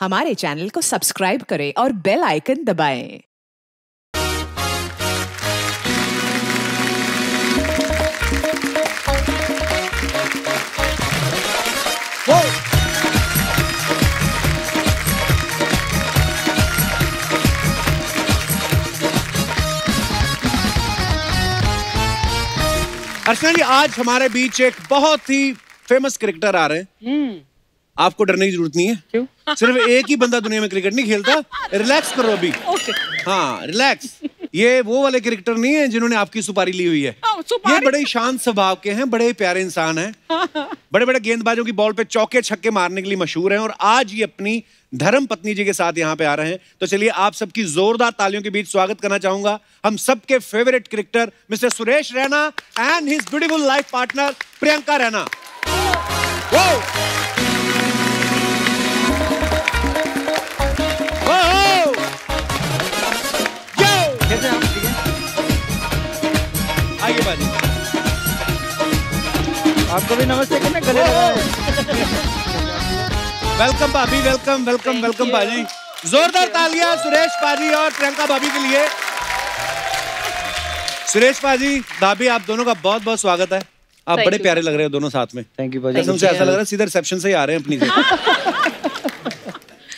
हमारे चैनल को सब्सक्राइब करें और बेल आइकन दबाएँ। अर्चना जी आज हमारे बीच एक बहुत ही फ़ेमस क्रिकेटर आ रहे हैं आपको डरने की ज़रूरत नहीं है। क्यों? सिर्फ़ एक ही बंदा दुनिया में क्रिकेट नहीं खेलता। रिलैक्स करो अभी। ओके। हाँ रिलैक्स। ये वो वाले क्रिकेटर नहीं है जिन्होंने आपकी सुपारी ली हुई है। हाँ, ये बड़े ही शांत स्वभाव के हैं बड़े ही प्यारे इंसान हैं। बड़े बड़े गेंदबाजों की बॉल पे चौके छक्के मारने के लिए मशहूर हैं और आज ये अपनी धर्म पत्नी जी के साथ यहाँ पे आ रहे हैं। तो चलिए आप सबकी जोरदार तालियों के बीच स्वागत करना चाहूँगा। हम सबके favourite cricketer mister Suresh Raina and his beautiful life partner Priyanka Raina. Whoa! आगे बाजी आपको भी नमस्ते करना गले वेलकम भाभी वेलकम वेलकम वेलकम भाजी। जोरदार तालियाँ सुरेश पाजी और प्रियंका भाभी के लिए। सुरेश पाजी भाभी आप दोनों का बहुत बहुत स्वागत है। आप बड़े प्यारे लग रहे हो दोनों साथ में। थैंक यू भाजी से ऐसा लग रहा है सीधे रिसेप्शन से ही आ रहे हैं अपनी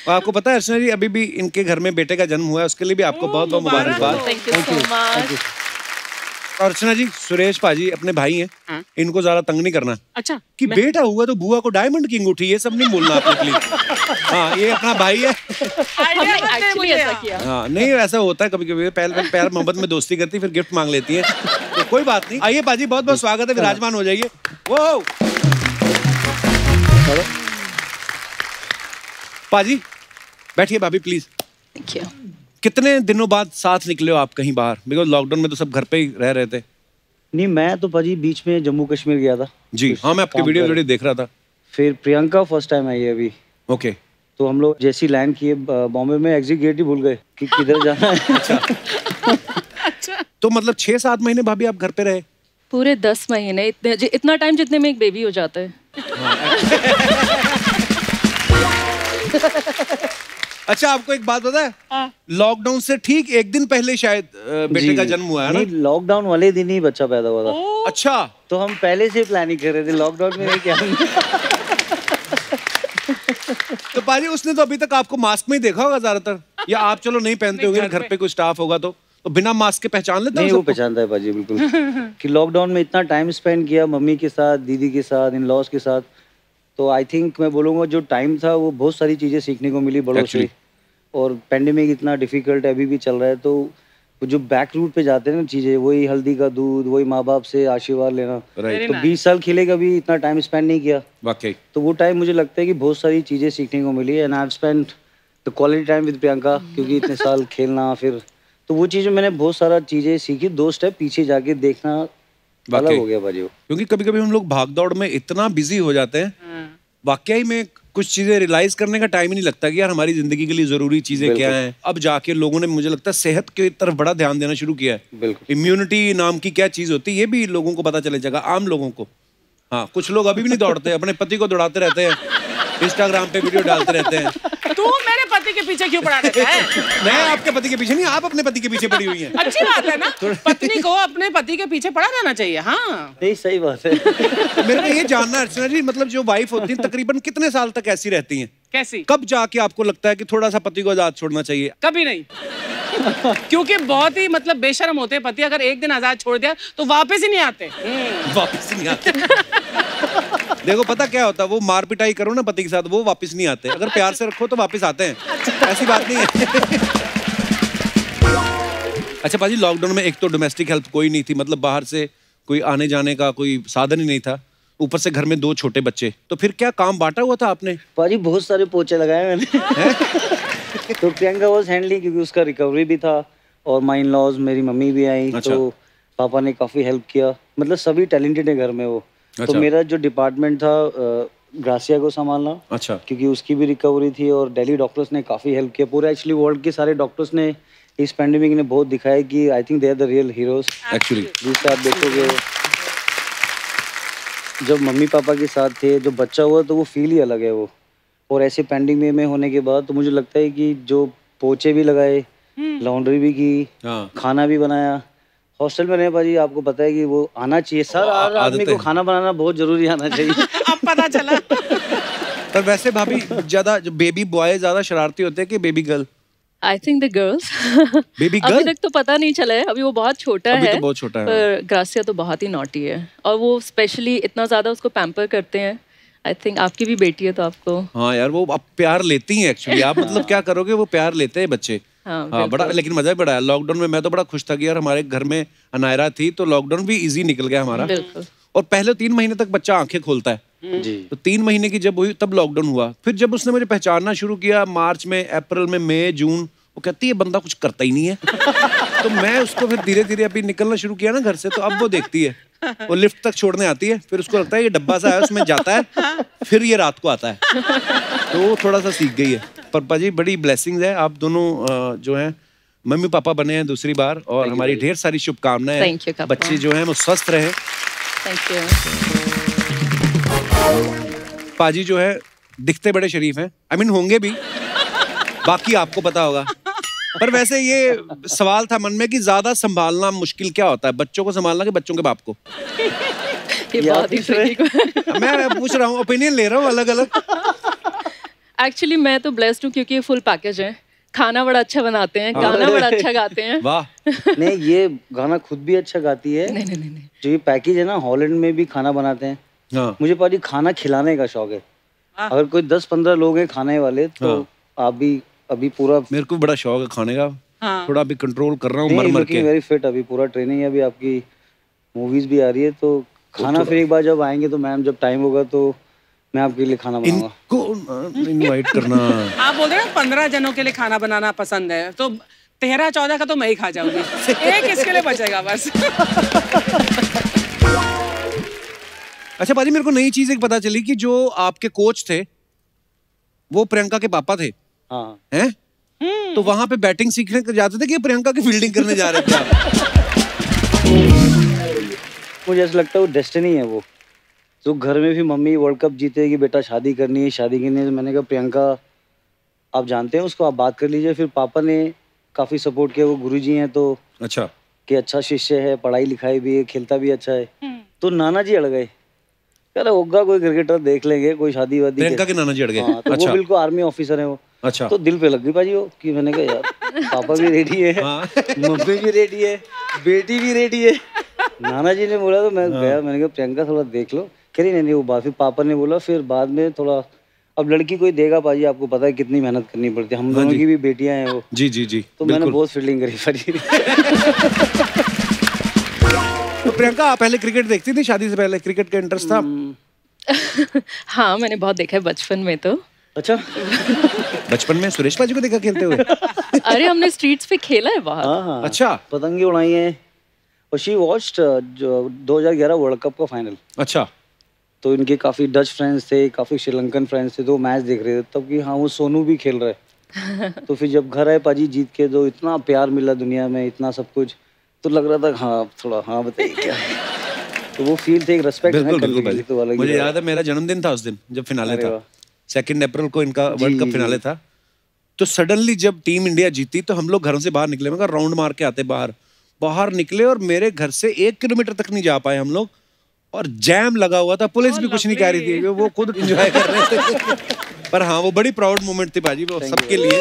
और आपको पता है अर्चना जी अभी भी इनके घर में बेटे का जन्म हुआ है उसके लिए भी आपको बहुत बहुत मुबारकबाद। थैंक यू सो मच और अर्चना जी सुरेश पाजी अपने भाई हैं। हाँ। इनको ज़्यादा तंग नहीं करना। अच्छा कि मैं... बेटा हुआ तो बुआ को डायमंड किंग उठी ये सब नहीं बोलना आपने प्लीज़ हाँ ये अपना भाई है। एक्चुअली ऐसा किया। हाँ नहीं ऐसा होता है कभी कभी पहले प्यार मोहब्बत में दोस्ती करती फिर गिफ्ट मांग लेती है। तो कोई बात नहीं। आइए पाजी बहुत बहुत स्वागत है विराजमान हो जाइए। वो पाजी बैठिए भाभी प्लीज़ थैंक यू कितने दिनों बाद साथ निकले हो आप कहीं बाहर? बिकॉज़ लॉकडाउन में तो सब घर पे ही रह रहे थे। नहीं मैं तो भाजी बीच में जम्मू कश्मीर गया था। जी हाँ मैं आपके वीडियो वीडियो देख रहा था। फिर प्रियंका फ़र्स्ट टाइम आई है अभी। ओके तो हम लोग जैसी लैंड किए बॉम्बे में एग्जिट गेट ही भूल गए कि किधर जाना है। तो मतलब छह सात महीने भाभी आप घर पे रहे? पूरे दस महीने इतने जि- इतना टाइम जितने में एक बेबी हो जाता है। अच्छा आपको एक बात पता है? लॉकडाउन से ठीक एक दिन पहले शायद बेटे का जन्म हुआ है ना? नहीं लॉकडाउन वाले दिन ही बच्चा पैदा हुआ था। अच्छा। तो हम पहले से प्लानिंग कर रहे थे लॉकडाउन में क्या? तो पाजी उसने तो अभी तक आपको मास्क में ही देखा होगा ज़्यादातर? या आप चलो नहीं पहनते होंगे घर पे। कोई स्टाफ होगा तो? तो बिना मास्क के पहचान लेते नहीं वो पहचानता है भाजी बिल्कुल। कि लॉकडाउन में इतना टाइम स्पेंड किया मम्मी के साथ दीदी के साथ इन लॉज के साथ तो आई थिंक मैं बोलूँगा जो टाइम था वो बहुत सारी चीज़ें सीखने को मिली बड़ों से. और पेंडेमिक इतना डिफ़िकल्ट अभी भी चल रहा है तो जो बैक रूट पे जाते हैं ना चीज़ें वही हल्दी का दूध वही माँ बाप से आशीर्वाद लेना। Right. तो बीस साल खेले कभी इतना टाइम स्पेंड नहीं किया। वाकई। तो वो टाइम मुझे लगता है कि बहुत सारी चीज़ें सीखने को मिली and I spend the quality time with Priyanka क्योंकि इतने साल खेलना फिर तो वो चीज़ें मैंने बहुत सारा चीज़ें सीखी दो स्टेप पीछे जाके देखना अलग हो गया भाजी क्योंकि कभी कभी हम लोग भाग दौड़ में इतना बिज़ी हो जाते हैं। वाकई में कुछ चीज़ें रियलाइज़ करने का टाइम ही नहीं लगता कि यार हमारी ज़िंदगी के लिए ज़रूरी चीज़ें क्या हैं। अब जाके लोगों ने मुझे लगता है सेहत की तरफ़ बड़ा ध्यान देना शुरू किया है। बिल्कुल। इम्यूनिटी नाम की क्या चीज़ होती है ये भी लोगों को पता चले जाएगा आम लोगों को। हाँ कुछ लोग अभी भी नहीं दौड़ते अपने पति को दौड़ाते रहते हैं। इंस्टाग्राम पे वीडियो डालते रहते हैं। पति के पीछे क्यों पड़ा रहता है? मैं आपके पति के पीछे नहीं आप अपने पति के पीछे पड़ी हुई हैं। अच्छी बात है ना? पत्नी को अपने पति के पीछे पड़ा रहना चाहिए हाँ। नहीं सही बात है। मेरे को ये जानना अर्चना जी मतलब जो वाइफ होती है तकरीबन कितने साल तक ऐसी रहती है? कैसी? कब जाके आपको लगता है कि थोड़ा सा पति को आज़ाद छोड़ना चाहिए? कभी नहीं। क्योंकि बहुत ही मतलब बेशरम होते हैं पति अगर एक दिन आज़ाद छोड़ दिया तो वापस ही नहीं आते। वापस नहीं आते। देखो पता क्या होता है? वो मार पिटाई करो ना पति के साथ वो वापस नहीं आते। अगर प्यार से रखो तो वापस आते हैं। ऐसी बात नहीं है। अच्छा पाजी लॉकडाउन में एक तो डोमेस्टिक हेल्प कोई नहीं थी। मतलब बाहर से कोई आने जाने का कोई साधन ही नहीं था। ऊपर से घर में दो छोटे बच्चे। तो फिर क्या काम बांटा हुआ था आपने? भाजी बहुत सारे पोचे लगाए मैंने। तो प्रियंका वॉज़ हैंडलिंग क्योंकि उसका रिकवरी भी था और माई लॉज मेरी मम्मी भी आई। अच्छा। तो पापा ने काफ़ी हेल्प किया। मतलब सभी टैलेंटेड है घर में वो। तो अच्छा। मेरा जो डिपार्टमेंट था ग्रासिया को संभालना अच्छा। क्योंकि उसकी भी रिकवरी थी और दिल्ली डॉक्टर्स ने काफ़ी हेल्प किया। पूरे एक्चुअली वर्ल्ड के सारे डॉक्टर्स ने इस पैंडेमिक ने बहुत दिखाया कि I think they are the real heroes actually जिससे आप देखोगे जब मम्मी पापा के साथ थे जो बच्चा हुआ तो वो फील ही अलग है वो। और ऐसे पेंडिंग में होने के बाद तो मुझे लगता है कि जो पोचे भी लगाए लॉन्ड्री भी की हाँ। खाना भी बनाया हॉस्टल में रहे भाजी आपको पता है कि वो आना चाहिए। सर हर आदमी को खाना बनाना बहुत ज़रूरी आना चाहिए। अब पता चला। पर वैसे भाभी ज़्यादा जो बेबी बॉय ज़्यादा शरारती होते हैं कि baby girl I think the girls baby girl अभी तक तो पता नहीं चला है। अभी वो बहुत छोटा अभी है तो बहुत छोटा है। पर ग्रासिया तो बहुत ही नॉटी है। और वो स्पेशली इतना ज़्यादा उसको पैम्पर करते हैं। आई थिंक आपकी भी बेटी है तो आपको। हाँ यार वो अब प्यार लेती हैं एक्चुअली आप मतलब क्या करोगे वो प्यार लेते हैं बच्चे। हाँ, हाँ बड़ा लेकिन मज़ा भी बड़ा है। लॉकडाउन में मैं तो बड़ा खुश था कि यार हमारे घर में अनायरा थी तो लॉकडाउन भी इजी निकल गया हमारा। और पहले तीन महीने तक बच्चा आँखें खोलता है। जी। तो तीन महीने की जब हुई तब लॉकडाउन हुआ। फिर जब उसने मुझे पहचानना शुरू किया मार्च में अप्रैल में मई जून वो कहती है बंदा कुछ करता ही नहीं है। तो मैं उसको फिर धीरे धीरे अभी निकलना शुरू किया ना घर से तो अब वो देखती है। वो लिफ्ट तक छोड़ने आती है फिर उसको लगता है ये डब्बा सा है उसमें जाता है। फिर ये रात को आता है। तो वो थोड़ा सा सीख गई है। पर पाजी बड़ी ब्लेसिंग्स है। आप दोनों जो हैं मम्मी पापा बने हैं दूसरी बार और हमारी ढेर सारी शुभकामनाएँ। बच्चे जो हैं वो स्वस्थ रहें। थैंक यू पाजी जो है दिखते बड़े शरीफ हैं। आई I मीन mean, होंगे भी। बाकी आपको पता होगा। पर वैसे ये सवाल था मन में कि ज़्यादा संभालना मुश्किल क्या होता है? बच्चों को संभालना कि बच्चों के बाप को? ये या बहुत ही मैं पूछ रहा हूँ ओपिनियन ले रहा हूँ अलग अलग एक्चुअली मैं तो ब्लेस्ड हूँ क्योंकि ये फुल पैकेज है। खाना बड़ा अच्छा बनाते हैं गाना बड़ा अच्छा गाते हैं। वाह। नहीं ये गाना खुद भी अच्छा गाती है। नहीं नहीं नहीं जो ये पैकेज है ना हॉलैंड में भी खाना बनाते हैं। हाँ। मुझे पाजी खाना खिलाने का शौक है। अगर कोई दस पंद्रह लोग हैं खाने वाले तो आप भी अभी पूरा मेरे को बड़ा शौक है खाने का। हाँ। थोड़ा अभी कंट्रोल कर रहा हूँ मर मर के। वेरी फिट अभी पूरा ट्रेनिंग है अभी आपकी मूवीज़ भी आ रही है तो खाना फिर एक बार जब आएँगे तो मैम जब टाइम होगा तो मैं आपके लिए खाना बनाऊँगा। इनको इनवाइट करना। आप बोल रहे हो पंद्रह जनों के लिए खाना बनाना पसंद है तो तेरह चौदह का तो मैं ही खा जाऊँगी। एक इसके लिए बचेगा बस। अच्छा पाजी मेरे को नई चीज़ एक पता चली कि जो आपके कोच थे वो प्रियंका के पापा थे। हाँ। हैं? तो वहाँ पे बैटिंग सीखने जाते थे कि प्रियंका की फील्डिंग करने जा रहे थे मुझे ऐसा लगता है वो डेस्टिनी है वो। तो घर में भी मम्मी वर्ल्ड कप जीते कि बेटा शादी करनी है शादी करनी है तो मैंने कहा प्रियंका आप जानते हैं उसको आप बात कर लीजिए। फिर पापा ने काफ़ी सपोर्ट किया वो गुरुजी हैं तो अच्छा। कि अच्छा शिष्य है पढ़ाई लिखाई भी है खेलता भी अच्छा है। तो नाना जी अड़ गए। कह रहे होगा कोई क्रिकेटर देख लेंगे कोई शादी वादी प्रियंका के नाना जी अड़ गए? हाँ तो वो अच्छा। बिल्कुल आर्मी ऑफिसर है वो। अच्छा। तो दिल पे लग गई भाजी वो कि मैंने कहा यार पापा भी रेडी है हाँ। मम्मी भी रेडी है बेटी भी रेडी है। नाना जी ने बोला तो मैं हाँ। गया मैंने कहा प्रियंका थोड़ा देख लो। कह रही नहीं नहीं वो बात फिर पापा ने बोला फिर बाद में थोड़ा अब लड़की कोई देगा पाजी आपको पता है कितनी मेहनत करनी पड़ती है। हम दोनों की भी बेटियाँ हैं वो। जी जी जी तो मैंने बहुत फील्डिंग करी पाजी तो प्रियंका आप पहले क्रिकेट देखती थी? शादी से पहले क्रिकेट का इंटरेस्ट था? हम्म। हाँ मैंने बहुत देखा है बचपन में तो। अच्छा? बचपन में सुरेश पाजी को देखा खेलते हुए? अरे हमने स्ट्रीट्स पे खेला है बहुत। हाँ हाँ। अच्छा। पतंगी उड़ाई है। और शी वॉच्ड जो 2011 वर्ल्ड कप का फाइनल अच्छा। तो इनके काफ़ी डच फ्रेंड्स थे काफ़ी श्रीलंकन फ्रेंड्स थे तो मैच देख रहे थे। तब कि हाँ वो सोनू भी खेल रहे तो फिर जब घर आए पाजी जीत के तो इतना प्यार मिला दुनिया में इतना सब कुछ। तो लग रहा था हाँ थोड़ा हाँ बताइए क्या तो वो फील थे एक रेस्पेक्ट है बिल्कुल बिल्कुल तो मुझे याद है मेरा जन्मदिन था उस दिन जब फिनाले था। सेकंड अप्रैल को इनका वर्ल्ड कप फिनाले था। तो सडनली जब टीम इंडिया जीती तो हम लोग घरों से बाहर निकले। मैं राउंड मार के आते बाहर। बाहर निकले और मेरे घर से एक किलोमीटर तक नहीं जा पाए हम लोग। और जैम लगा हुआ था पुलिस भी कुछ नहीं कह रही थी वो खुद एंजॉय कर रहे थे। पर हाँ वो बड़ी प्राउड मोमेंट थी बाजी वो सबके लिए।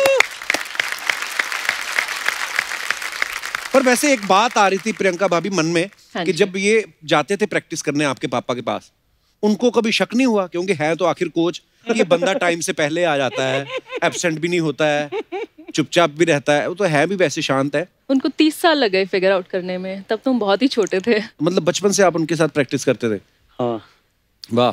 पर वैसे एक बात आ रही थी प्रियंका भाभी मन में हाँ कि जब ये जाते थे प्रैक्टिस करने आपके पापा के पास उनको कभी शक नहीं हुआ क्योंकि है तो आखिर कोच ये बंदा टाइम से पहले आ जाता है एब्सेंट भी नहीं होता है? चुपचाप भी रहता है वो तो है भी वैसे शांत है। उनको तीस साल लग गए फिगर आउट करने में तब तुम बहुत ही छोटे थे। मतलब बचपन से आप उनके साथ प्रैक्टिस करते थे? हाँ। वाह।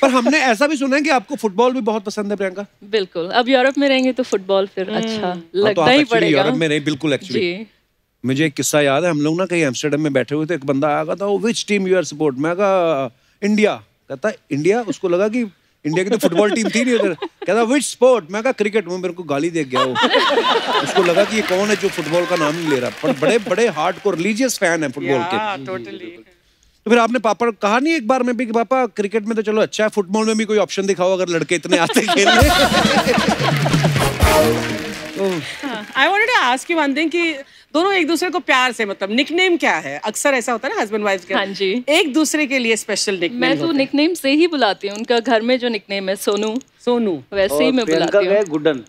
पर हमने ऐसा भी सुना है कि आपको फुटबॉल भी बहुत पसंद है प्रियंका? बिल्कुल। अब यूरोप में रहेंगे तो फुटबॉल फिर अच्छा हाँ, तो ही पड़ेगा। यूरोप में रहे बिल्कुल एक्चुअली मुझे एक किस्सा याद है हम लोग ना कहीं एम्स्टर्डम में बैठे हुए थे एक बंदा आया था which team you are support मैं कहा इंडिया कहता इंडिया उसको लगा कि इंडिया की तो फुटबॉल टीम थी नहीं उधर। कहता विच स्पोर्ट मैं कहा क्रिकेट वो मेरे को गाली दे गया वो। उसको लगा कि ये कौन है जो फुटबॉल का नाम नहीं ले रहा। पर बड़े बड़े हार्ड को रिलीजियस फ़ैन है फुटबॉल के। टोटली तो फिर आपने पापा कहा नहीं एक बार में भी कि पापा क्रिकेट में तो चलो अच्छा है फुटबॉल में भी कोई ऑप्शन दिखाओ अगर लड़के इतने आते खेलने। I wanted to ask you one thing कि दोनों एक दूसरे को प्यार से मतलब निकनेम क्या है? अक्सर ऐसा होता है ना हस्बैंड वाइफ के हाँ जी। एक दूसरे के लिए स्पेशल निकनेम मैं तो निकनेम से ही बुलाती हूँ उनका घर में जो निकनेम है सोनू। सोनू। वैसे ही मैं बुलाती हूँ। गए गुड्डन।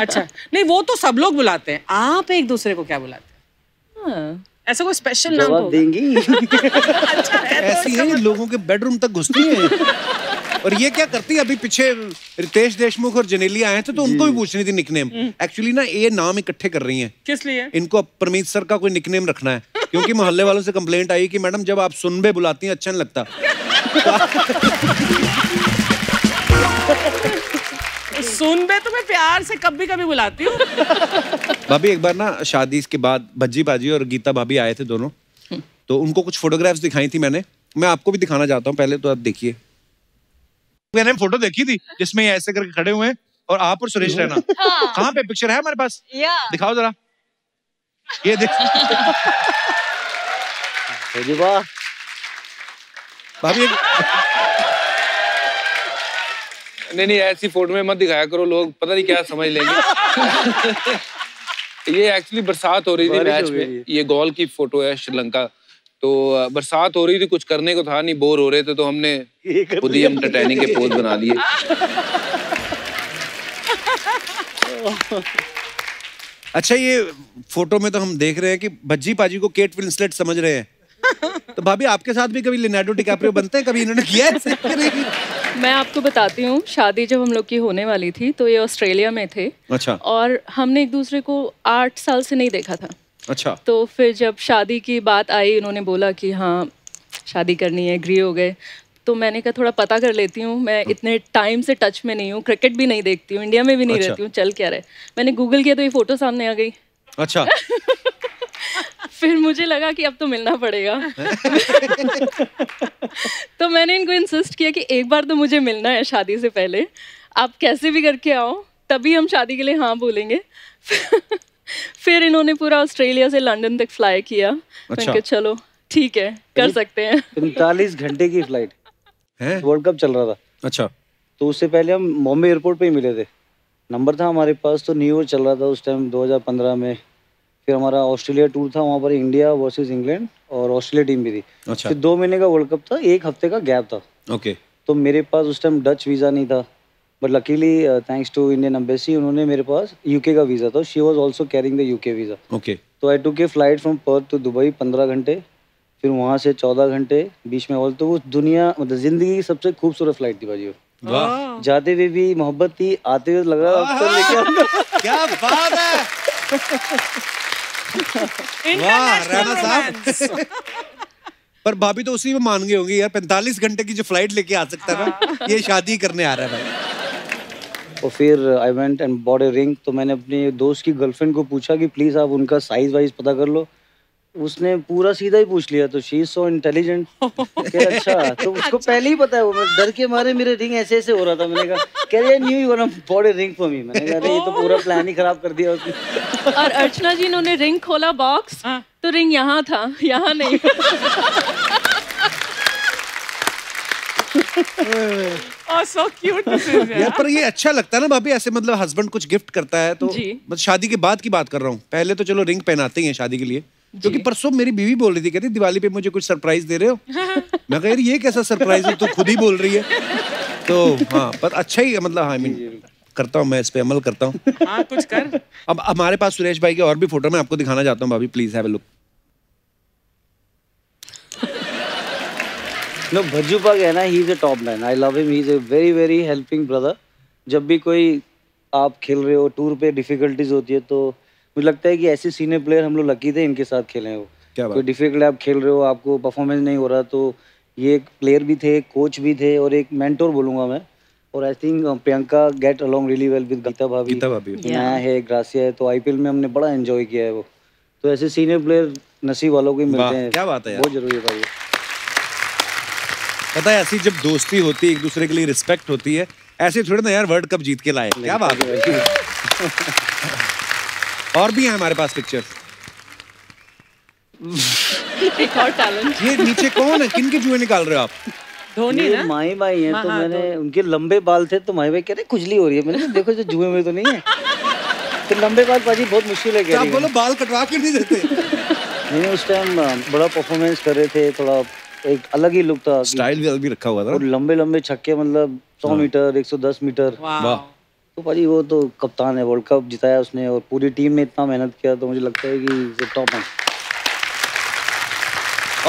अच्छा नहीं वो तो सब लोग बुलाते हैं। आप एक दूसरे को क्या बुलाते हैं? हाँ। ऐसा कोई स्पेशल नाम देंगी। अच्छा तो ऐसी है लोगों के बेडरूम तक घुसती है। और ये क्या करती है? अभी पीछे रितेश देशमुख और जनेलिया आए थे तो उनको भी पूछनी थी निकनेम एक्चुअली ना ये नाम इकट्ठे कर रही हैं। किस लिए? इनको परमीत सर का कोई निकनेम रखना है क्योंकि मोहल्ले वालों से कंप्लेंट आई कि मैडम जब आप सुनबे बुलाती हैं अच्छा नहीं लगता। सुन बे तो मैं प्यार से कभी कभी बुलाती हूँ। भाभी एक बार ना शादी के बाद भज्जी बाजी और गीता भाभी आए थे दोनों तो उनको कुछ फोटोग्राफ्स दिखाई थी मैंने। मैं आपको भी दिखाना चाहता हूँ पहले तो आप देखिए। मैंने फ़ोटो देखी थी जिसमें ये ऐसे करके खड़े हुए हैं और आप और सुरेश रैना। कहाँ पे पिक्चर है हमारे पास? दिखाओ जरा। ये देख। भाभी नहीं नहीं ऐसी फ़ोटो में मत दिखाया करो लोग पता नहीं क्या समझ लेंगे। ये एक्चुअली बरसात हो रही थी मैच में। थी। ये गोल की फ़ोटो है श्रीलंका। तो बरसात हो रही थी कुछ करने को था नहीं बोर हो रहे थे तो हमने खुद ही हम टाइटैनिक के पोज बना दिए अच्छा ये फ़ोटो में तो हम देख रहे हैं कि भज्जी पाजी को केट विंसलेट समझ रहे हैं। तो भाभी आपके साथ भी कभी लिनाडो डिकाप्रियो बनते हैं? कभी इन्होंने किया है ऐसे? मैं आपको बताती हूँ शादी जब हम लोग की होने वाली थी तो ये ऑस्ट्रेलिया में थे। अच्छा। और हमने एक दूसरे को आठ साल से नहीं देखा था। अच्छा। तो फिर जब शादी की बात आई उन्होंने बोला कि हाँ शादी करनी है एग्री हो गए। तो मैंने कहा थोड़ा पता कर लेती हूँ मैं इतने टाइम से टच में नहीं हूँ क्रिकेट भी नहीं देखती हूँ इंडिया में भी नहीं अच्छा। रहती हूँ चल क्या रहे मैंने गूगल किया तो ये फ़ोटो सामने आ गई। अच्छा। फिर मुझे लगा कि अब तो मिलना पड़ेगा। तो मैंने इनको इंसिस्ट किया कि एक बार तो मुझे मिलना है शादी से पहले। आप कैसे भी करके आओ तभी हम शादी के लिए हाँ बोलेंगे। फिर इन्होंने पूरा ऑस्ट्रेलिया से लंदन तक फ्लाई किया। अच्छा। कहा चलो ठीक है कर सकते हैं। पैंतालीस घंटे की फ़्लाइट है? वर्ल्ड कप चल रहा था। अच्छा। तो उससे पहले हम बॉम्बे एयरपोर्ट पे ही मिले थे। नंबर था हमारे पास तो न्यू ईयर चल रहा था उस टाइम 2015 में। फिर हमारा ऑस्ट्रेलिया टूर था वहाँ पर इंडिया वर्सेस इंग्लैंड और ऑस्ट्रेलिया टीम भी थी। अच्छा। फिर दो महीने का वर्ल्ड कप था एक हफ़्ते का गैप था। ओके तो मेरे पास उस टाइम डच वीज़ा नहीं था। But luckily thanks to Indian embassy उन्होंने मेरे पास यूके का वीज़ा था। She was also carrying the UK visa okay तो I took flight from Perth to Dubai पंद्रह घंटे फिर वहाँ से चौदह घंटे बीच में और। तो वो दुनिया मतलब ज़िंदगी की सबसे खूबसूरत फ़्लाइट थी भाजी जाते हुए भी मोहब्बत थी आते हुए लग रहा तो लेके क्या बात है। वाह राणा साहब। पर भाभी तो उसी में मान गई होंगी यार पैंतालीस घंटे की जो फ़्लाइट लेके आ सकता है ना ये शादी करने आ रहा है भाई। और फिर I went and bought a ring तो मैंने अपने दोस्त की गर्लफ्रेंड को पूछा कि प्लीज़ आप उनका साइज़ वाइज पता कर लो। उसने पूरा सीधा ही पूछ लिया तो शी इज़ सो इंटेलिजेंट अच्छा तो उसको पहले ही पता है वो मैं डर के मारे मेरे रिंग ऐसे ऐसे हो रहा था। मैंने कहा कह रही new you bought a ring for me मैंने कहा ये तो पूरा प्लान ही खराब कर दिया उसने। और अर्चना जी इन्होंने रिंग खोला बॉक्स तो रिंग यहाँ था यहाँ नहीं। Oh, so cute यार पर ये अच्छा लगता है ना भाभी ऐसे मतलब हस्बैंड कुछ गिफ्ट करता है तो मतलब शादी के बाद की बात कर रहा हूँ। पहले तो चलो रिंग पहनाते ही हैं शादी के लिए। क्योंकि परसों मेरी बीवी बोल रही थी कहती दिवाली पे मुझे कुछ सरप्राइज़ दे रहे हो? मैं कह रही ये कैसा सरप्राइज़ है? तू खुद ही बोल रही है। तो हाँ पर अच्छा ही है, मतलब हाँ आई मीन करता हूँ मैं इस पे अमल करता हूँ। हाँ कुछ कर। अब हमारे पास सुरेश भाई के और भी फ़ोटो मैं आपको दिखाना चाहता हूँ भाभी please have look no Bhajju पाक है ना ही is a top man I love him he is a very very helping brother जब भी कोई आप खेल रहे हो टूर पे डिफिकल्टीज होती है तो मुझे लगता है कि ऐसे सीनियर प्लेयर हम लोग लकी थे इनके साथ खेले हैं वो। क्या कोई डिफ़िकल्ट आप खेल रहे हो आपको परफॉर्मेंस नहीं हो रहा तो ये एक प्लेयर भी थे कोच भी थे और एक मेंटोर बोलूँगा मैं। और I think Priyanka get along really well with Geeta भाभी गीता भाभी नया है ग्रासिया है तो आईपीएल में हमने बड़ा एंजॉय किया है वो। तो ऐसे सीनियर प्लेयर नसीब वालों को ही मिलते हैं। क्या बात है बहुत ज़रूरी है भाई। पता है ऐसी जब दोस्ती होती है एक दूसरे के लिए रिस्पेक्ट होती है ऐसे थोड़ी ना यार वर्ल्ड कप जीत के लाए क्या बात है? और भी है हमारे पास पिक्चर एक और टैलेंट ये नीचे कौन है? किन के जुए निकाल रहे हो आप? धोनी ना? माही भाई हैं तो मैंने उनके लंबे बाल थे तो माही भाई कह रहे खुजली हो रही है। मैंने देखो जो जुए में तो नहीं है। तो लंबे बाल पाजी बहुत मुश्किल है तो आप बोलो बाल कटवा के नहीं देते। नहीं, उस टाइम बड़ा परफॉर्मेंस कर रहे थे थोड़ा एक अलग ही लुक था स्टाइल भी अलग भी रखा हुआ था और लंबे लंबे छक्के मतलब 100 मीटर 110 मीटर। वाह। तो भाजी वो तो कप्तान है वर्ल्ड कप जिताया उसने और पूरी टीम ने इतना मेहनत किया तो मुझे लगता है कि टॉप है।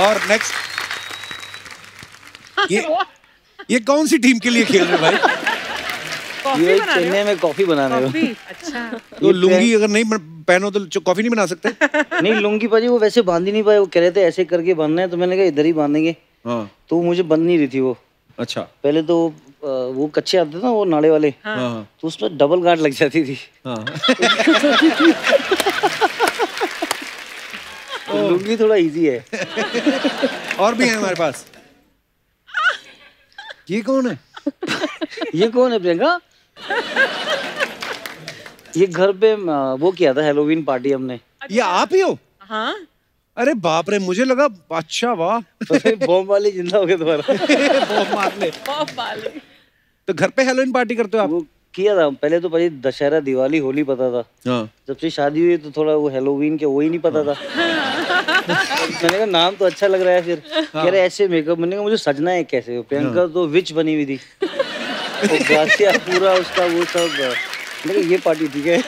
और नेक्स्ट ये ये कौन सी टीम के लिए खेल रहे भाई? कॉफ़ी बना रहे चेन्नई में कॉफ़ी बना हो। रहे हो कॉफ़ी? अच्छा। तो लुंगी अगर नहीं पहनो तो कॉफ़ी नहीं बना सकते? नहीं लुंगी पाजी वो वैसे बाँध ही नहीं पाए। वो कह रहे थे ऐसे करके बांधना है तो मैंने कहा इधर ही बांधेंगे। हाँ। तो मुझे बंद नहीं रही थी वो। अच्छा। पहले तो वो कच्चे आते थे ना वो नाले वाले। हाँ। हाँ। तो उसमें डबल गार्ड लग जाती थी। हाँ। तो लुंगी थोड़ा इजी है। और भी है हमारे पास। ये कौन है? ये कौन है प्रियंका? ये घर पे वो किया था हेलोवीन पार्टी हमने। अच्छा? ये आप ही हो? हाँ। अरे बाप रे मुझे लगा अच्छा वाह। बॉम्ब वाले ज़िंदा हो गए दोबारा। बॉम्ब मार ले बहुत बाल तो घर पे हेलोइन पार्टी करते हो आप? वो किया था पहले तो भाई दशहरा दिवाली होली पता था। हाँ। जब से शादी हुई तो थोड़ा वो हेलोवीन के वो ही नहीं पता था। मैंने कहा नाम तो अच्छा लग रहा है फिर। कह रहे ऐसे मेकअप मैंने कहा मुझे सजना है कैसे प्रियंका तो विच बनी हुई थी। और पूरा उसका वो सब कहा ये पार्टी ठीक है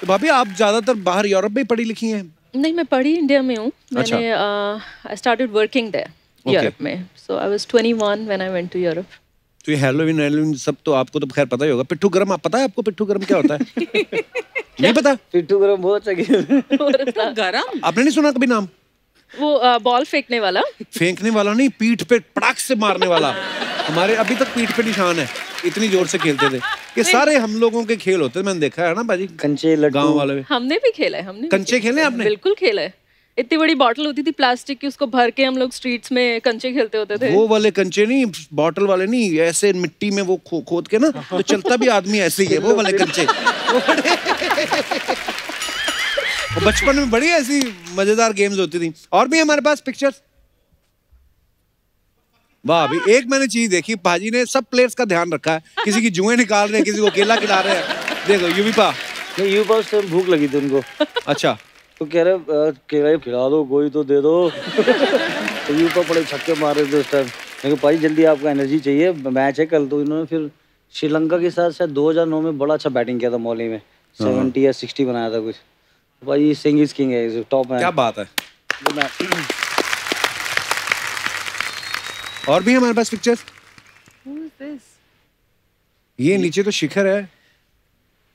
तो भाभी आप ज़्यादातर बाहर यूरोप में पढ़ी लिखी हैं? नहीं मैं पढ़ी इंडिया में हूँ। अच्छा। मैंने I started working there Europe में। So I was 21 when I went to Europe तो ये हेलोविन हेलोविन सब तो आपको तो खैर पता ही होगा। पिट्ठू गरम आप पता है आपको पिट्ठू गरम क्या होता है? नहीं पता? पिट्ठू गरम बहुत अच्छा गरम? आपने नहीं सुना कभी नाम? वो बॉल फेंकने वाला। फेंकने वाला नहीं पीठ पे पटाख से मारने वाला। हमारे अभी तक पीठ पे निशान है इतनी ज़ोर से खेलते थे। ये सारे हम लोगों के खेल होते मैंने देखा है ना बाजी कंचे गाँव वाले। में हमने भी खेला है हमने कंचे खेले आपने? बिल्कुल खेला है। इतनी बड़ी बॉटल होती थी प्लास्टिक की उसको भर के हम लोग स्ट्रीट्स में कंचे खेलते होते थे। वो वाले कंचे नहीं बॉटल वाले नहीं ऐसे मिट्टी में वो खो, खोद के ना तो चलता भी आदमी ऐसे ही है वो वाले कंचे। वो बचपन में बड़ी ऐसी मज़ेदार गेम्स होती थी। और भी हमारे पास पिक्चर्स वाह अभी एक मैंने चीज़ देखी भाजी ने सब प्लेयर्स का ध्यान रखा है। किसी की जुएँ निकाल रहे हैं किसी को केला खिला रहे हैं। देखो युविपा। नहीं यू पास टाइम भूख लगी थी उनको। अच्छा। तो कह रहे केला खिला दो गोई तो दे दो। तो यू पर बड़े छक्के मार रहे थे उस टाइम कहा भाई जल्दी आपको एनर्जी चाहिए मैच है कल। तो इन्होंने फिर श्रीलंका के साथ शायद 2009 में बड़ा अच्छा बैटिंग किया था मौली में। 70 या 60 बनाया था कुछ। भाई सिंग इज़ किंग है टॉप है क्या बात है। और भी हमारे पास पिक्चर्स ये नीचे तो शिखर है।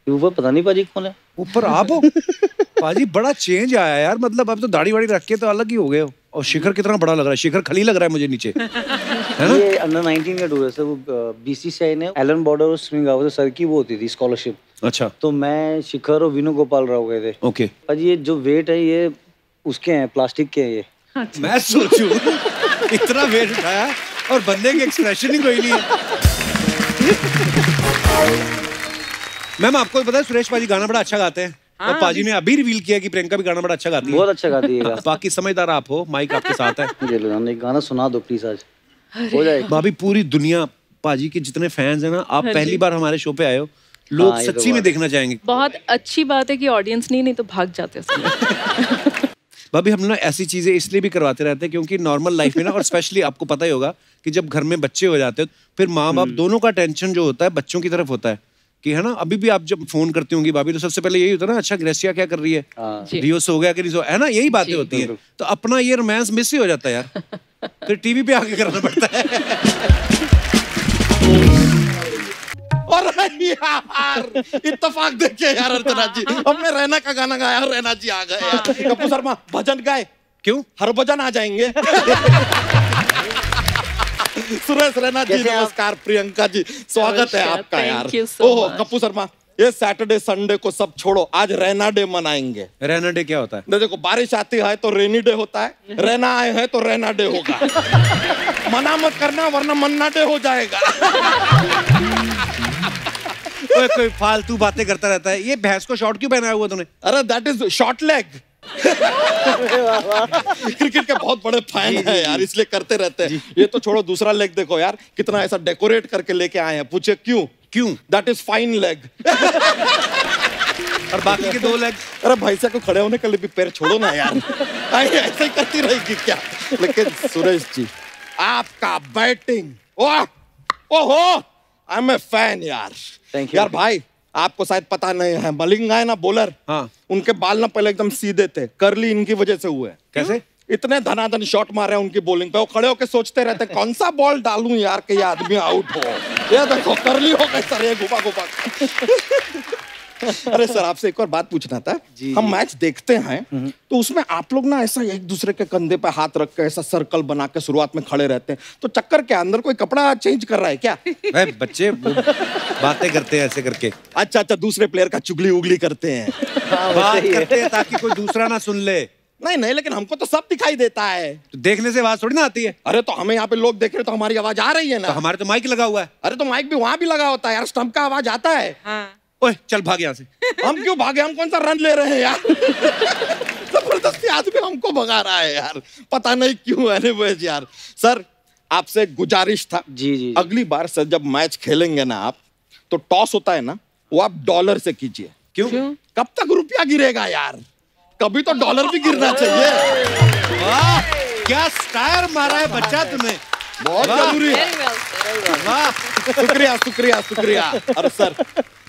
ऊपर पता नहीं पाजी कौन है। ऊपर आप हो। पाजी बड़ा चेंज आया यार मतलब अब तो दाढ़ी वाड़ी रख के तो अलग ही हो गए हो। और शिखर कितना बड़ा लग रहा है? शिखर खली लग रहा है मुझे नीचे। है ना? ये अंडर 19 का टूर है सर वो बीसीसीआई ने एलन बॉर्डर और स्विंग आवर सर की वो होती थी स्कॉलरशिप अच्छा। तो मैं शिखर और विनू गोपाल राव गए थे। ओके पाजी ये जो वेट है ये उसके हैं प्लास्टिक के हैं ये। मैं सोचू इतना वेट उठाया और बंदे के एक्सप्रेशन ही कोई नहीं है। मैम आपको पता है सुरेश पाजी गाना बड़ा अच्छा गाते हैं। और पाजी ने अभी रिवील किया कि प्रियंका भी गाना बड़ा अच्छा गाती है। बहुत अच्छा गाती है बाकी समझदार आप हो माइक आपके साथ है। मुझे लगा एक गाना सुना दो प्लीज़ आज। हो जाएगा। भाभी पूरी दुनिया पाजी के जितने फैंस हैं ना आप पहली बार हमारे शो पे आए हो। लोग हाँ, तो सच्ची में देखना चाहेंगे। बहुत अच्छी बात है कि ऑडियंस नहीं नहीं तो भाग जाते हैं भाभी हम ना ऐसी चीज़ें इसलिए भी करवाते रहते हैं क्योंकि नॉर्मल लाइफ में ना और स्पेशली आपको पता ही होगा कि जब घर में बच्चे हो जाते हैं फिर माँ बाप दोनों का टेंशन जो होता है बच्चों की तरफ़ होता है। कि है ना अभी भी आप जब फ़ोन करती होंगी भाभी तो सबसे पहले यही होता है ना अच्छा ग्रेसिया क्या कर रही है? हाँ। रियो सो गया कि नहीं सो है ना यही बातें होती हैं। तो अपना ये रोमांस मिस ही हो जाता है यार। फिर टीवी पे आके करना पड़ता है। और यार इत्तेफाक देखिए यार अर्चना जी। हमने रैना का गाना गाया और रैना जी आ गए। यार कपूर शर्मा भजन गाए। क्यों? हर भजन आ जाएँगे। सुरेश रैना जी नमस्कार प्रियंका जी स्वागत है आपका यार ओहो much. शर्मा ये सैटरडे संडे को सब छोड़ो आज रैना डे मनाएँगे। रैना डे क्या होता है? न देखो बारिश आती है तो रेनी डे होता है रैना आए हैं तो रैना डे होगा। मना मत करना वरना मन्ना डे हो जाएगा। ओए, कोई फालतू बातें करता रहता है। ये भैंस को शॉर्ट क्यों पहनाया हुआ तूने? अरे that is short leg cricket के बहुत बड़े फ़ैन है यार इसलिए करते रहते हैं। ये तो छोड़ो दूसरा लेग देखो यार कितना ऐसा डेकोरेट करके लेके आए हैं। पूछे क्यों? क्यों? दैट इज़ फाइन लेग और बाकी के दो लेग अरे भाई साहब को खड़े होने के लिए भी पैर छोड़ो ना यार। ऐसे ही करती रहेगी क्या? लेकिन सुरेश जी आपका बैटिंग ओहो! आई एम ए फ़ैन यार। Thank you. यार भाई आपको शायद पता नहीं है मलिंगा है ना बॉलर हाँ। उनके बाल ना पहले एकदम सीधे थे करली इनकी वजह से हुए। कैसे? इतने धनाधन शॉट मारे हैं उनकी बॉलिंग पे वो खड़े होकर सोचते रहते कौन सा बॉल डालू यार कि ये आदमी आउट हो? ये देखो करली हो गए सर ये घुमा घुमा अरे सर आपसे एक और बात पूछना था। हम मैच देखते हैं तो उसमें आप लोग ना ऐसा एक दूसरे के कंधे पे हाथ रख के ऐसा सर्कल बना के शुरुआत में खड़े रहते हैं। तो चक्कर के अंदर कोई कपड़ा चेंज कर रहा है क्या? भाई बच्चे बातें करते हैं ऐसे करके। अच्छा अच्छा दूसरे प्लेयर का चुगली उगली करते हैं। हाँ, बात। करते हैं ताकि कोई दूसरा ना सुन ले। नहीं नहीं लेकिन हमको तो सब दिखाई देता है। तो देखने से आवाज़ थोड़ी ना आती है। अरे तो हमें यहाँ पे लोग देख रहे हैं, तो हमारी आवाज़ आ रही है ना। तो हमारे तो माइक लगा हुआ है। अरे तो माइक भी वहाँ भी लगा होता है यार स्टंप का आवाज़ आता है। हाँ। ओए चल भाग यहाँ से। हम क्यों भागे? हम कौन सा रन ले रहे हैं यार? ज़बरदस्ती आदमी हमको भगा रहा है यार। पता नहीं क्यों एनीवेज यार। सर आपसे गुजारिश था। जी, जी। अगली बार सर जब मैच खेलेंगे ना आप तो टॉस होता है ना वो आप डॉलर से कीजिए। क्यों? कब तक रुपया गिरेगा यार? कभी तो डॉलर भी गिरना चाहिए। वाह क्या स्टायर मारा है बच्चा तूने बहुत ज़रूरी है शुक्रिया शुक्रिया शुक्रिया। अरे सर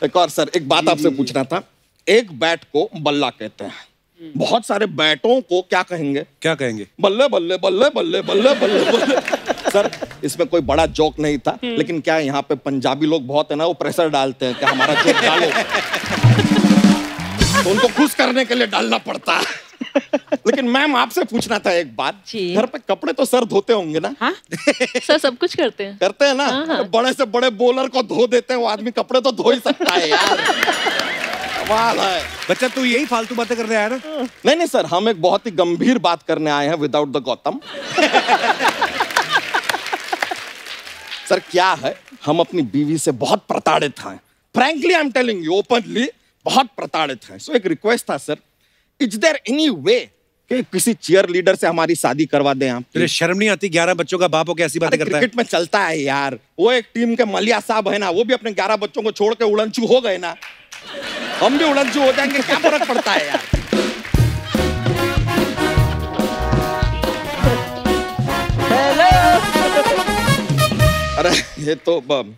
एक और सर एक बात आपसे पूछना था। एक बैट को बल्ला कहते हैं। बहुत सारे बैटों को क्या कहेंगे? क्या कहेंगे? बल्ले बल्ले बल्ले बल्ले बल्ले बल्ले बल्ले। सर इसमें कोई बड़ा जोक नहीं था लेकिन क्या यहाँ पे पंजाबी लोग बहुत है ना वो प्रेशर डालते हैं कि हमारा जोक डालो। तो उनको खुश करने के लिए डालना पड़ता है। लेकिन मैम आपसे पूछना था एक बात। घर पे कपड़े तो सर धोते होंगे ना? हाँ? सर सब कुछ करते हैं। करते हैं ना? तो बड़े से बड़े बॉलर को धो देते हैं वो आदमी कपड़े तो धो ही सकता है यार। कमाल है। बच्चा तू यही फालतू बातें करने आया ना? नहीं नहीं सर हम एक बहुत ही गंभीर बात करने आए हैं विदाउट द गौतम। सर क्या है? हम अपनी बीवी से बहुत प्रताड़ित हैं। Frankly I am telling you openly बहुत प्रताड़ित हैं। सो एक रिक्वेस्ट था sir. Is there any way कि किसी चेयर लीडर से हमारी शादी करवा दें आप? तुझे शर्म नहीं आती? ग्यारह बच्चों का बाप हो के ऐसी बातें करता है। क्रिकेट में चलता है यार। वो एक टीम के मलिया साहब है ना वो भी अपने ग्यारह बच्चों को छोड़ के उड़नचू हो गए ना। हम भी उड़नचू हो जाएँगे क्या फ़र्क पड़ता है यार? अरे ये तो ब-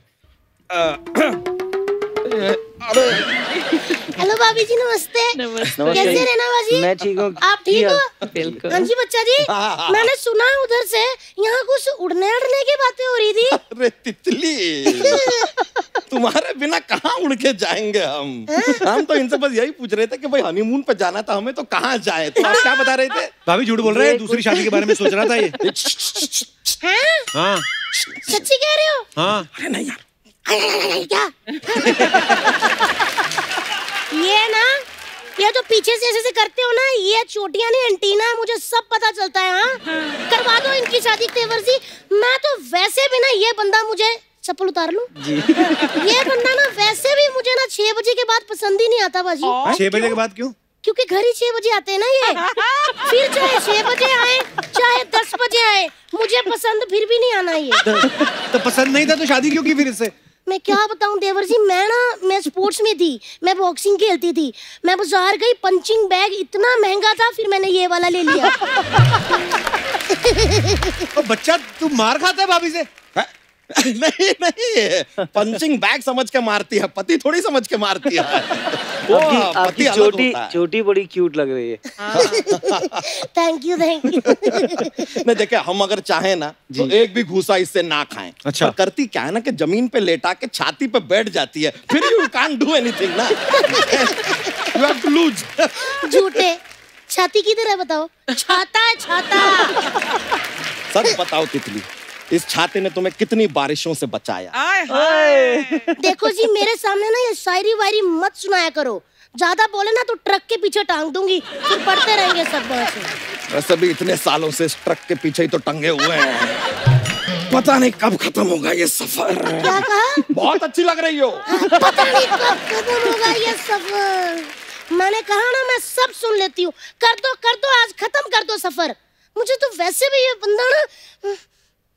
ये- अरे। हेलो भाभी जी नमस्ते। नमस्ते। कैसे रहना बाजी मैं ठीक हूँ। आप ठीक हो? बिल्कुल। हाँ जी बच्चा जी मैंने सुना उधर से यहाँ कुछ उड़ने उड़ने की बातें हो रही थी। अरे तितली। तुम्हारे बिना कहाँ उड़ के जाएँगे हम? हम तो इनसे बस यही पूछ रहे थे कि भाई हनीमून पे जाना था हमें तो कहाँ जाए? तो आप क्या बता रहे थे? भाभी झूठ बोल रहे हैं? दूसरी शादी के बारे में सोच रहा था ये। हाँ? सच्ची कह रहे हो? हाँ। अरे नहीं यार। क्या? ये ना ये जो पीछे से ऐसे ऐसे करते हो ना ये चोटियाँ नहीं एंटीना है मुझे सब पता चलता है हाँ? करवा दो इनकी शादी तेवर सी मैं तो वैसे भी ना ये बंदा मुझे चप्पल उतार लूँ? जी। ये बंदा ना वैसे भी मुझे ना छह बजे के बाद पसंद ही नहीं आता बाजी छह बजे के बाद क्यों? क्योंकि घर ही छह बजे आते हैं ना ये। फिर चाहे छह बजे आए चाहे दस बजे आए मुझे पसंद फिर भी नहीं आना ये। तो पसंद नहीं था तो शादी क्यों की फिर इससे? मैं क्या बताऊँ देवर जी मैं ना मैं स्पोर्ट्स में थी मैं बॉक्सिंग खेलती थी मैं बाज़ार गई पंचिंग बैग इतना महँगा था फिर मैंने ये वाला ले लिया। तो बच्चा तू मार खाता है भाभी से? हैं? नहीं नहीं पंचिंग बैग समझ के मारती है पति थोड़ी समझ के मारती है। आपकी पति आपकी है। चोटी बड़ी क्यूट लग रही है। थैंक यू थैंक यू नहीं देखे हम अगर चाहे ना तो एक भी घूसा इससे ना खाएँ। अच्छा। पर करती क्या है ना कि ज़मीन पे लेटा के छाती पे बैठ जाती है फिर यू कांट डू एनीथिंग ना। यू हैव टू लूज झूठे। छाती की तरह बताओ? छाता है छाता। सच बताओ तितली। इस छाते ने तुम्हें कितनी बारिशों से बचाया? आय हाय। देखो जी मेरे सामने ना ये शायरी वायरी मत सुनाया करो। ज़्यादा बोले ना तो ट्रक के पीछे टांग दूँगी। फिर पढ़ते रहेंगे सब वैसे भी इतने सालों से इस ट्रक के पीछे ही तो टंगे हुए हैं। पता नहीं कब खत्म होगा ये सफ़र। क्या कहा? बहुत अच्छी लग रही हो पता नहीं कब खत्म होगा ये सफ़र। मैंने कहा ना मैं सब सुन लेती हूँ। कर दो कर दो आज खत्म कर दो सफ़र। मुझे तो वैसे भी ये बंदा ना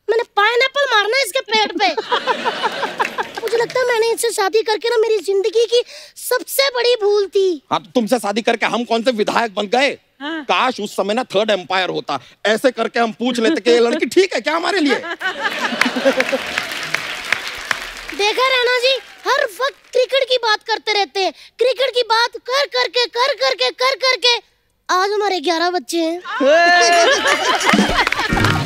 मैंने पाइनएप्पल मारना है इसके पेट पे। मुझे लगता है मैंने इससे शादी करके ना मेरी ज़िंदगी की सबसे बड़ी भूल थी। हाँ तो तुमसे शादी करके हम कौन से विधायक बन गए? काश उस समय ना थर्ड एम्पायर होता। ऐसे करके हम पूछ लेते कि ये लड़की ठीक है क्या हमारे लिए? देखा रैना जी हर वक्त क्रिकेट की बात करते रहते हैं। क्रिकेट की बात कर करके कर करके कर करके। आज हमारे ग्यारह बच्चे हैं।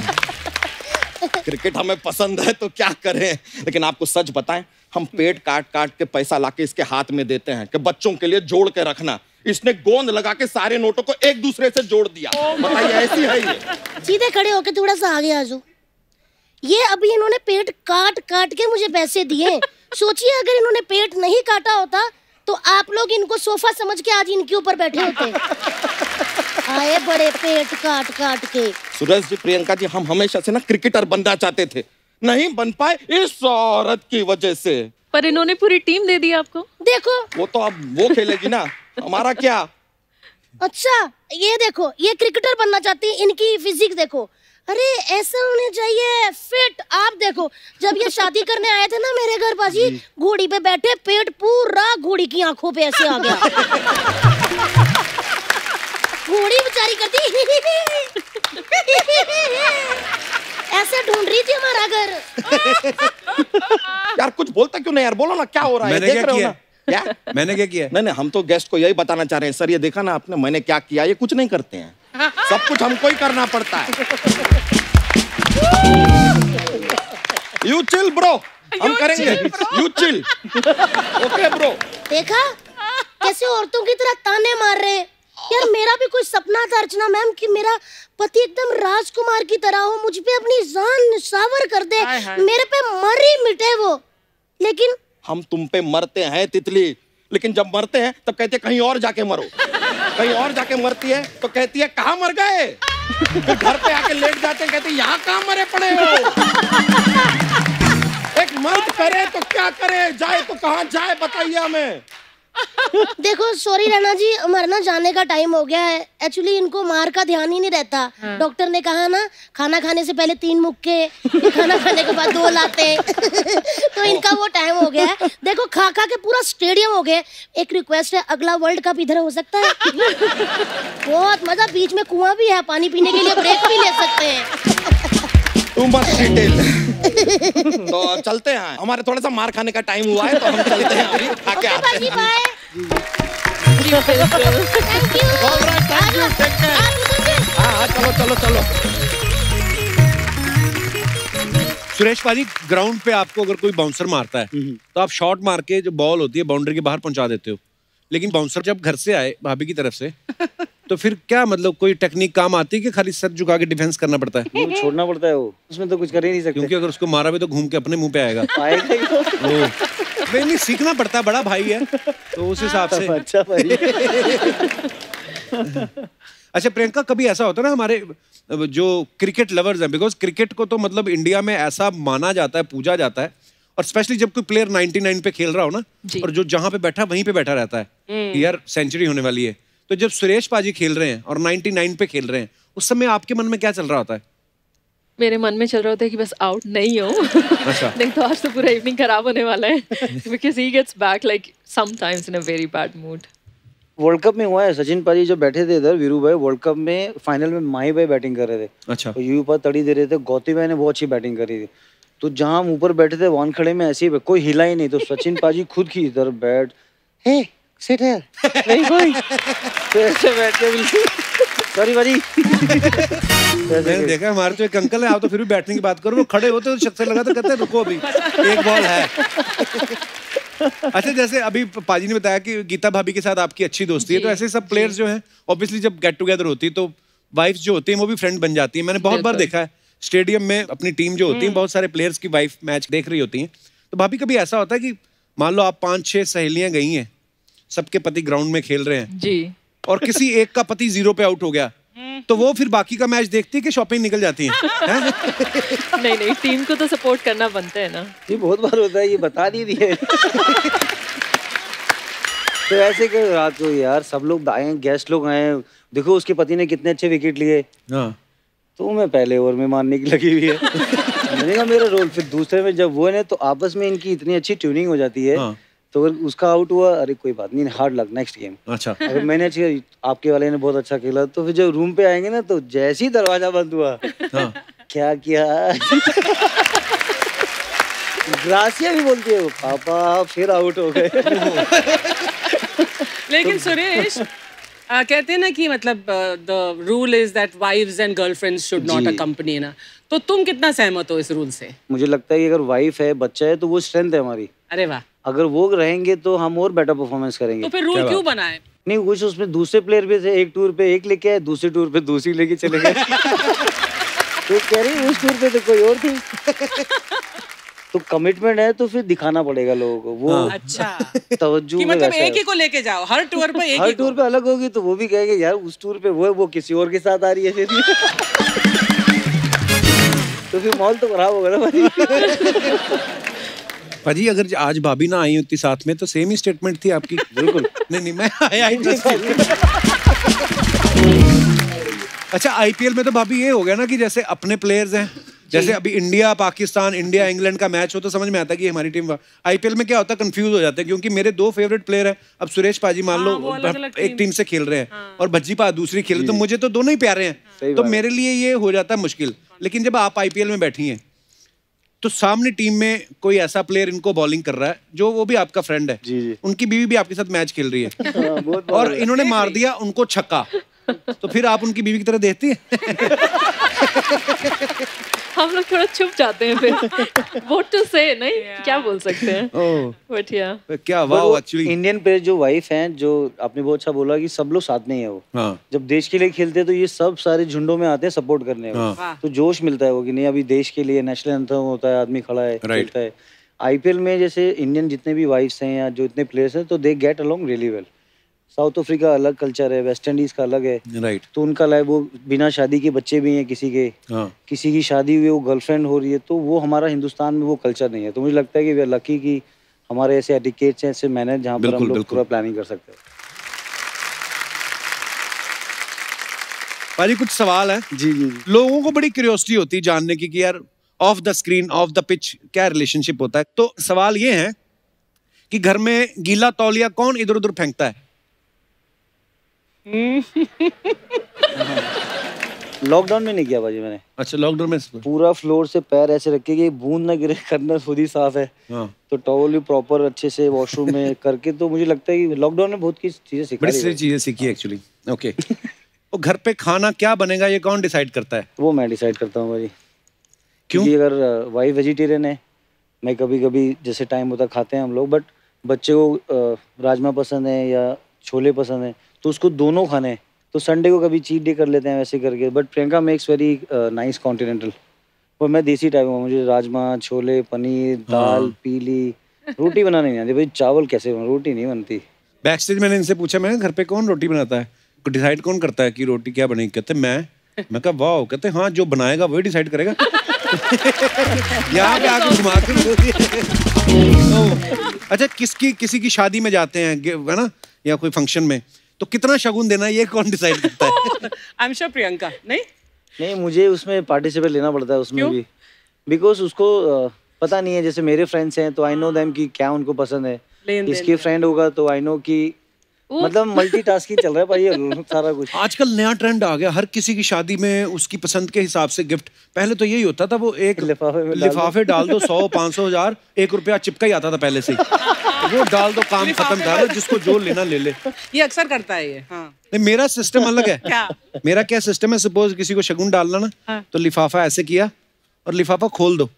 क्रिकेट हमें पसंद है तो क्या करें? लेकिन आपको सच बताएँ, हम पेट काट काट के पैसा लाके इसके हाथ में देते हैं कि बच्चों के लिए जोड़ के रखना। इसने गोंद लगा के सारे नोटों को एक दूसरे से जोड़ दिया। बताइए, ऐसी है ये? सीधे खड़े होके थोड़ा सा आगे आ जाओ। ये अभी इन्होंने पेट काट काट के मुझे पैसे दिए सोचिए, अगर इन्होंने पेट नहीं काटा होता तो आप लोग इनको सोफा समझ के आज इनके ऊपर बैठे होते। आए बड़े पेट काट काट के। सुरेश जी प्रियंका जी हम हमेशा से ना क्रिकेटर बनना चाहते थे। नहीं बन पाए इस औरत की वजह से। पर इन्होंने पूरी टीम दे दी आपको। देखो। वो तो अब वो खेलेगी ना। हमारा क्या? अच्छा ये देखो ये क्रिकेटर बनना चाहती है इनकी फिजिक देखो। अरे ऐसा होने चाहिए फिट आप देखो जब ये शादी करने आए थे ना मेरे घर बाजी घोड़ी पे बैठे पेट पूरा घोड़ी की आँखों पे ऐसे आ गया। घोड़ी बेचारी करती। ऐसे ढूंढ रही थी हमारा घर। यार कुछ बोलता क्यों नहीं यार? बोलो ना क्या हो रहा है? देख क्या रहे हो किया? ना। क्या? मैंने क्या किया नहीं नहीं हम तो गेस्ट को यही बताना चाह रहे हैं। सर ये देखा ना आपने मैंने क्या किया? ये कुछ नहीं करते हैं। सब कुछ हमको ही करना पड़ता है। यू चिल ब्रो हम करेंगे। यू चिल ओके ब्रो देखा? कैसे औरतों की तरह ताने मार रहे हैं। यार मेरा भी कोई सपना था अर्चना मैम कि मेरा पति एकदम राजकुमार की तरह हो मुझ पे अपनी जान निशावर कर दे हाय हाय। मेरे पे मर ही मिटे वो। लेकिन हम तुम पे मरते हैं तितली। लेकिन जब मरते हैं तब कहते हैं कहीं और जाके मरो। कहीं और जाके मरती है तो कहती है कहाँ मर गए? फिर घर पे आके लेट जाते हैं कहते हैं यहाँ कहाँ मरे पड़े हो? एक मर्द करे तो क्या करे जाए तो कहाँ जाए बताइए हमें। देखो सॉरी रैना जी हमारा ना जाने का टाइम हो गया है। एक्चुअली इनको मार का ध्यान ही नहीं रहता। हाँ। डॉक्टर ने कहा ना खाना खाने से पहले तीन मुक्के खाना खाने के बाद दो लाते। तो इनका वो टाइम हो गया है। देखो खा खा के पूरा स्टेडियम हो गया एक रिक्वेस्ट है अगला वर्ल्ड कप इधर हो सकता है? बहुत मज़ा बीच में कुआँ भी है पानी पीने के लिए ब्रेक भी ले सकते हैं। टू मच डिटेल तो चलते हैं। हमारे थोड़ा सा मार खाने का टाइम हुआ है तो हम चलते हैं अभी आके ओके आते हैं। Thank you. हाँ हाँ चलो चलो चलो। सुरेश पाजी ग्राउंड पे आपको अगर कोई बाउंसर मारता है तो आप शॉट मार के जो बॉल होती है बाउंड्री के बाहर पहुँचा देते हो। लेकिन बाउंसर जब घर से आए भाभी की तरफ़ से तो फिर क्या मतलब कोई टेक्निक काम आती है कि खाली सर झुका के डिफेंस करना पड़ता है? वो छोड़ना पड़ता है वो। उसमें तो कुछ कर ही नहीं सकते। क्योंकि अगर उसको मारा भी तो घूम के अपने मुँह पे आएगा। आएगा ही तो। वो। नहीं नहीं सीखना पड़ता है बड़ा भाई है। तो उस हिसाब से। अच्छा भाई। अच्छा प्रियंका कभी ऐसा होता है ना हमारे जो क्रिकेट लवर्स हैं बिकॉज़ क्रिकेट को तो मतलब इंडिया में ऐसा माना जाता है पूजा जाता है। और स्पेशली जब कोई प्लेयर 99 पे खेल रहा हो ना और जो जहाँ पे बैठा वहीं पे बैठा रहता है यार सेंचुरी होने वाली है। तो जब सुरेश पाजी खेल रहे हैं और 99 पे खेल रहे हैं उस समय आपके मन में क्या चल रहा होता है? मेरे मन में चल रहा होता है कि बस आउट नहीं हो। अच्छा। नहीं तो आज तो पूरा इवनिंग खराब होने वाला है। Because he gets back like sometimes in a very bad mood world cup में हुआ है सचिन पाजी जो बैठे थे इधर वीरू भाई वर्ल्ड कप में फाइनल में माही भाई बैटिंग कर रहे थे। अच्छा। और यू पर तड़ी दे रहे थे गौती भाई ने बहुत अच्छी बैटिंग करी थी। तो जहाँ हम ऊपर बैठे थे वन खड़े में ऐसे ही कोई हिला ही नहीं। तो सचिन पाजी खुद की इधर बैट हे सिट हियर नहीं कोई तो ऐसे बैठ बिल्कुल सॉरी पाजी मैंने देखा हमारे तो एक अंकल है आप तो फिर भी बैठने की बात करो। वो खड़े होते तो छत लगा तो कहते हैं रुको अभी एक बॉल है। अच्छा जैसे अभी पाजी ने बताया कि गीता भाभी के साथ आपकी अच्छी दोस्ती है तो ऐसे सब प्लेयर्स जो हैं ऑब्वियसली जब गेट टुगेदर होती है तो वाइफ जो होती है वो भी फ्रेंड बन जाती है। मैंने बहुत बार देखा है स्टेडियम में अपनी टीम जो होती है बहुत सारे प्लेयर्स की वाइफ मैच देख रही होती हैं। तो भाभी कभी ऐसा होता है कि मान लो आप पाँच छह सहेलियाँ गई हैं सबके पति ग्राउंड में खेल रहे हैं। जी। और किसी एक का पति ज़ीरो पे आउट हो गया तो वो फिर बाकी का मैच देखती है कि शॉपिंग निकल जाती है हैं? नहीं नहीं टीम को तो सपोर्ट करना बनता है ना। ये बहुत बार होता है ये बता नहीं दिए तो ऐसे क्यों रात को यार सब लोग आए हैं गेस्ट लोग आए हैं देखो उसके पति ने कितने अच्छे विकेट लिए। हाँ। तो मैं पहले ओवर में मारने की लगी हुई है। मैंने कहा मेरा रोल फिर दूसरे में जब वो है ना तो आपस में इनकी इतनी अच्छी ट्यूनिंग हो जाती है हाँ। तो अगर उसका आउट हुआ अरे कोई बात नहीं हार्ड लक नेक्स्ट गेम अच्छा। अगर मैंने अच्छी आपके वाले ने बहुत अच्छा खेला तो फिर जब रूम पे आएँगे ना तो जैसे ही दरवाज़ा बंद हुआ। हाँ। क्या किया? ग्रासिया भी बोलती है वो, पापा फिर आउट हो गए। लेकिन सुरेश आ, कहते हैं ना कि मतलब the rule is that wifes and girlfriends should not. Accompany ना? तो तुम कितना सहमत हो इस रूल से? मुझे लगता है कि अगर वाइफ है बच्चा है तो वो स्ट्रेंथ है हमारी। अरे वाह। अगर वो रहेंगे तो हम और बेटर परफॉर्मेंस करेंगे। तो फिर रूल क्यों बनाए? नहीं कुछ उसमें दूसरे प्लेयर भी थे एक टूर पे एक लेके आए दूसरे टूर पे दूसरी लेके चले गए। तो कह रही उस टूर पे तो कोई और थी। तो कमिटमेंट है तो फिर दिखाना पड़ेगा लोगों को। वो अच्छा। तवज्जो कि मतलब एक ही को लेके जाओ हर टूर पे एक हर ही को। टूर पे अलग होगी तो वो भी कहेंगे यार उस टूर पे वो है वो किसी और के साथ आ रही है फिर। तो फिर मॉल तो खराब होगा ना भाई। भाजी अगर आज भाभी ना आई होती साथ में तो सेम ही स्टेटमेंट थी आपकी। बिल्कुल। नहीं नहीं मैं आया ही अच्छा आईपीएल में तो भाभी ये हो गया ना कि जैसे अपने प्लेयर्स हैं जैसे अभी इंडिया पाकिस्तान इंडिया इंग्लैंड का मैच हो तो समझ में आता है कि हमारी टीम आईपीएल में क्या होता है कंफ्यूज हो जाते हैं क्योंकि मेरे दो फेवरेट प्लेयर हैं। अब सुरेश पाजी मान हाँ, लो अलग-अलग एक टीम से खेल रहे हैं हाँ। और भज्जी पा दूसरी खेल रहे तो मुझे तो दोनों ही प्यारे हैं। तो मेरे लिए ये हो जाता है मुश्किल। लेकिन जब आप आईपीएल में बैठी हैं तो सामने टीम में कोई ऐसा प्लेयर इनको बॉलिंग कर रहा है जो वो भी आपका फ्रेंड है। जी, जी। उनकी बीवी भी आपके साथ मैच खेल रही है। हाँ, और इन्होंने मार दिया उनको छक्का। तो फिर आप उनकी बीवी की तरह देखती हैं? हम लोग थोड़ा चुप जाते हैं फिर। व्हाट टू से नहीं? Yeah. क्या बोल सकते हैं? ओह बट या क्या पर वो वाह एक्चुअली इंडियन प्लेयर जो वाइफ हैं जो आपने बहुत अच्छा बोला कि सब लोग साथ में ही है वो। हाँ। जब देश के लिए खेलते हैं तो ये सब सारे झुंडों में आते हैं सपोर्ट करने को हाँ। तो जोश मिलता है वो कि नहीं अभी देश के लिए नेशनल एंथम होता है आदमी खड़ा है Right. खेलता है। आईपीएल में जैसे इंडियन जितने भी वाइफ्स हैं या जो इतने प्लेयर्स हैं तो they get along really well South Africa अलग कल्चर है वेस्ट इंडीज का अलग है। राइट तो उनका लाइफ वो बिना शादी के बच्चे भी हैं किसी के। हाँ। किसी की शादी हुई है, वो गर्लफ्रेंड हो रही है तो वो हमारा हिंदुस्तान में वो कल्चर नहीं है। तो मुझे लगता है कि वे लकी कि हमारे ऐसे एटिकेट्स हैं ऐसे मैनेज जहाँ पर हम लोग पूरा प्लानिंग कर सकते हैं। भाजी कुछ सवाल है? जी जी जी। लोगों को बड़ी क्यूरियोसिटी होती है जानने की कि यार off the screen off the pitch क्या रिलेशनशिप होता है? तो सवाल ये है कि घर में गीला तौलिया कौन इधर उधर फेंकता है? लॉकडाउन में नहीं किया भाजी मैंने। अच्छा लॉकडाउन में पूरा फ्लोर से पैर ऐसे रखे कि बूंद ना गिरे करना खुद ही साफ़ है। हाँ। तो टॉवल भी प्रॉपर अच्छे से वॉशरूम में करके तो मुझे लगता है कि लॉकडाउन में बहुत की चीज़ें सिखा बड़ी सारी चीज़ें सीखी एक्चुअली ओके और घर पे खाना क्या बनेगा ये कौन डिसाइड करता है? वो मैं डिसाइड करता हूँ भाजी। क्यों? क्योंकि अगर वाइफ वेजिटेरियन है मैं कभी कभी जैसे टाइम होता खाते हैं हम लोग बट बच्चे को राजमा पसंद है या छोले पसंद है तो उसको दोनों खाने हैं। तो संडे को कभी चीट डे कर लेते हैं वैसे करके but Priyanka makes very nice continental और मैं देसी टाइप हूँ मुझे राजमा छोले पनीर दाल पीली रोटी बनाने नहीं आती। भाई चावल कैसे बना रोटी नहीं बनती। बैक स्टेज मैंने इनसे पूछा मैं घर पे कौन रोटी बनाता है? डिसाइड कौन करता है कि रोटी क्या बनेगी? कहते मैं। मैं कहा वाह। कहते हाँ जो बनाएगा वही डिसाइड करेगा। यहाँ पे आके घुमा के। तो, अच्छा किसकी किसी की शादी में जाते हैं है ना? या कोई फ़ंक्शन में? तो कितना शगुन देना है ये कौन डिसाइड करता है? I am sure Priyanka. नहीं? नहीं मुझे उसमें पार्टिसिपेट लेना पड़ता है उसमें भी। बिकॉज़ उसको पता नहीं है जैसे मेरे फ्रेंड्स हैं तो आई नो देम कि क्या उनको पसंद है। इसके फ्रेंड होगा तो आई नो कि मतलब मल्टीटास्किंग चल रहा है भाई सारा कुछ। आजकल नया ट्रेंड आ गया हर किसी की शादी में उसकी पसंद के हिसाब से गिफ्ट पहले तो यही होता था वो एक लिफाफे में डाल दो। लिफाफे डाल दो सौ पाँच सौ हज़ार एक रुपया चिपका ही आता था पहले से वो डाल दो काम खत्म था ना जिसको जो लेना ले ले। ये अक्सर करता है ये हाँ। नहीं मेरा सिस्टम अलग है। क्या? मेरा क्या सिस्टम है सपोज़ किसी को शगुन डालना ना हाँ। तो लिफाफा ऐसे किया और लिफाफा खोल दो।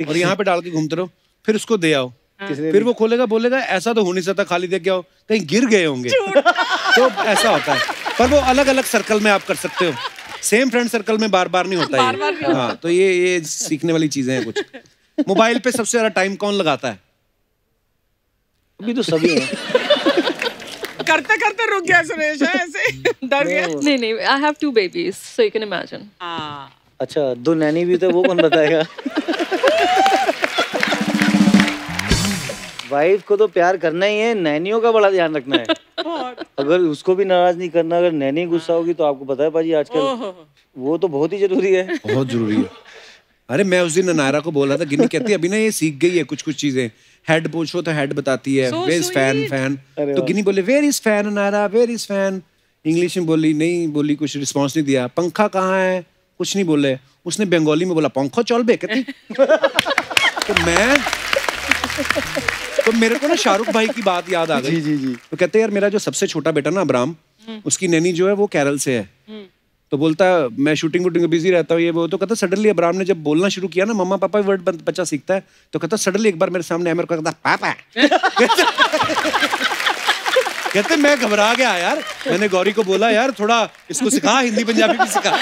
और यहाँ पे डाल के घूमते रहो फिर उसको दे आओ। फिर वो खोलेगा बोलेगा ऐसा तो हो नहीं सकता खाली दे के आओ। कहीं गिर गए होंगे। तो ऐसा होता है। पर वो अलग अलग सर्कल में आप कर सकते हो। सेम फ्रेंड सर्कल में बार बार नहीं होता बार-बार हाँ तो ये ये सीखने वाली चीज़ें हैं कुछ। मोबाइल पे सबसे ज़्यादा टाइम कौन लगाता है? अभी तो सभी हैं। करते करते रुक गया सुरेश ऐसे डर गया। नहीं। नहीं I have two babies so you can imagine हाँ। अच्छा दो नैनी भी तो वो कौन बताएगा? वाइफ को तो प्यार करना ही है नैनियों का बड़ा ध्यान रखना है। अगर उसको भी नाराज़ नहीं करना अगर नैनी गुस्सा होगी तो आपको पता है पाजी आजकल वो तो बहुत ही ज़रूरी है। बहुत ज़रूरी है। अरे मैं उस दिन नायरा को बोल था गिन्नी कहती है अभी ना ये सीख गई है कुछ कुछ चीज़ें। हेड पूछो तो हेड बताती है वेयर इज़ फ़ैन फ़ैन तो। गिन्नी बोले where is fan Nayra where is fan English में बोली नहीं बोली कुछ रिस्पॉन्स नहीं दिया। पंखा कहाँ है? कुछ नहीं बोले। उसने बंगाली में बोला पंखो चल बे कहती। तो मैं तो मेरे को ना शाहरुख भाई की बात याद आ गई। जी जी जी। तो कहते हैं यार मेरा जो सबसे छोटा बेटा ना अब्राम उसकी नैनी जो है वो केरल से है। तो बोलता है मैं शूटिंग वूटिंग में बिज़ी रहता हूँ ये वो। तो कहता सडनली अब्राम ने जब बोलना शुरू किया ना मम्मा पापा वर्ड बच्चा सीखता है तो कहता सडनली एक बार मेरे सामने आया मेरे को कहता पापा! कहते मैं घबरा गया यार। मैंने गौरी को बोला यार थोड़ा इसको सिखा हिंदी पंजाबी भी सिखा।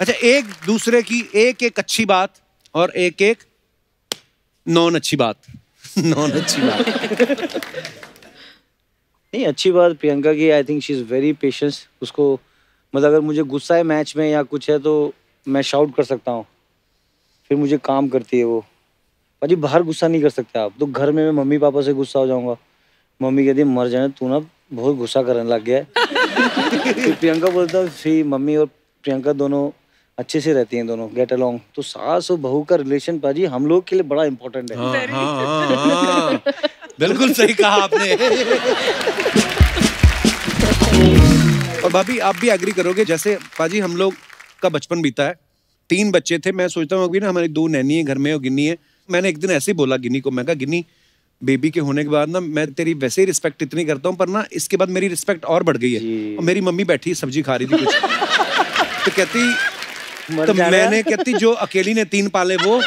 अच्छा एक दूसरे की एक एक अच्छी बात और एक एक नॉन अच्छी बात। नॉन अच्छी बात। नहीं अच्छी बात प्रियंका की I think she is very patience उसको मतलब अगर मुझे गुस्सा है मैच में या कुछ है तो मैं शाउट कर सकता हूँ। फिर मुझे काम करती है वो। भाजी बाहर गुस्सा नहीं कर सकते आप। तो घर में मैं मम्मी पापा से गुस्सा हो जाऊँगा। मम्मी कहती है मर जाने तू ना बहुत गुस्सा करने लग गया है। फिर प्रियंका बोलता फिर मम्मी और प्रियंका दोनों अच्छे से रहती हैं दोनों गेट अलोंग तो सास और बहू का रिलेशन पाजी हम लोग के लिए बड़ा इंपॉर्टेंट है। हाँ, हाँ, हाँ। बिल्कुल सही कहा आपने। और भाभी आप भी एग्री करोगे जैसे पाजी हम लोग का बचपन बीता है। तीन बच्चे थे मैं सोचता हूँ अभी ना हमारी दो नैनी है घर में और गिन्नी है। मैंने एक दिन ऐसे ही बोला गिन्नी को मैं कहा गिन्नी बेबी के होने के बाद ना मैं तेरी वैसे ही रिस्पेक्ट इतनी करता हूँ पर ना इसके बाद मेरी रिस्पेक्ट और बढ़ गई है। और मेरी मम्मी बैठी सब्ज़ी खा रही थी कुछ। तो कहती तो मैंने कहती जो अकेली ने तीन पाले वो।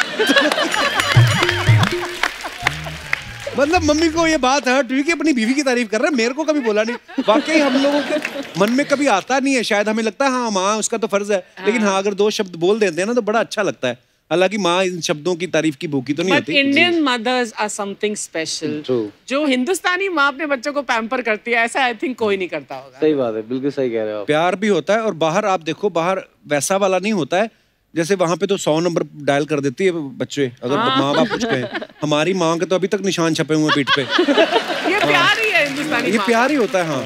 मतलब मम्मी को ये बात हर्ट हुई कि अपनी बीवी की तारीफ़ कर रहा है मेरे को कभी बोला नहीं। वाकई हम लोगों के मन में कभी आता नहीं है शायद हमें लगता है हाँ माँ उसका तो फ़र्ज़ है। लेकिन हाँ अगर दो शब्द बोल देते हैं ना तो बड़ा अच्छा लगता है। हालाँकि माँ इन शब्दों की तारीफ़ की भूखी तो नहीं बट होती। Indian mothers are something special जो हिंदुस्तानी माँ अपने बच्चों को पैम्पर करती है ऐसा आई थिंक कोई नहीं करता होगा। सही बात है बिल्कुल सही कह रहे हो प्यार भी होता है और बाहर आप देखो बाहर वैसा वाला नहीं होता है जैसे वहाँ पे तो सौ नंबर डायल कर देती है बच्चे अगर हाँ। माँ बाप कुछ कहें। हमारी माँ के तो अभी तक निशान छपे हुए पीठ पे। ये प्यार ही है हिंदुस्तानी ये प्यार ही होता है हाँ।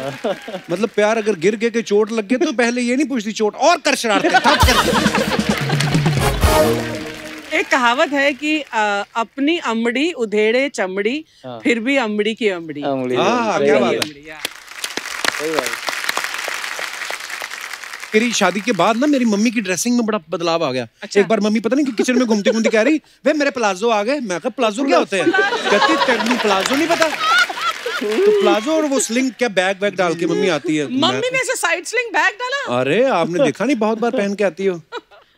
मतलब प्यार अगर गिर गए के चोट लग गए तो पहले ये नहीं पूछती चोट और कर शरारते एक कहावत है कि अ, अपनी अमड़ी उधेड़े चमड़ी हाँ। फिर भी अमड़ी की अमड़ी अमूली हाँ। मेरी शादी के बाद ना मेरी मम्मी की ड्रेसिंग में बड़ा बदलाव आ गया। अच्छा। एक बार मम्मी पता नहीं कि किचन में घूमती घूमती कह रही वे मेरे प्लाजो आ गए। मैं कहा प्लाजो क्या होते हैं? कहती तेरे प्लाजो नहीं पता? तो प्लाजो और वो स्लिंग क्या बैग वैग डाल के मम्मी आती है। मम्मी मैं- ने ऐसे साइड स्लिंग बैग डाला? अरे आपने देखा नहीं बहुत बार पहन के आती हो?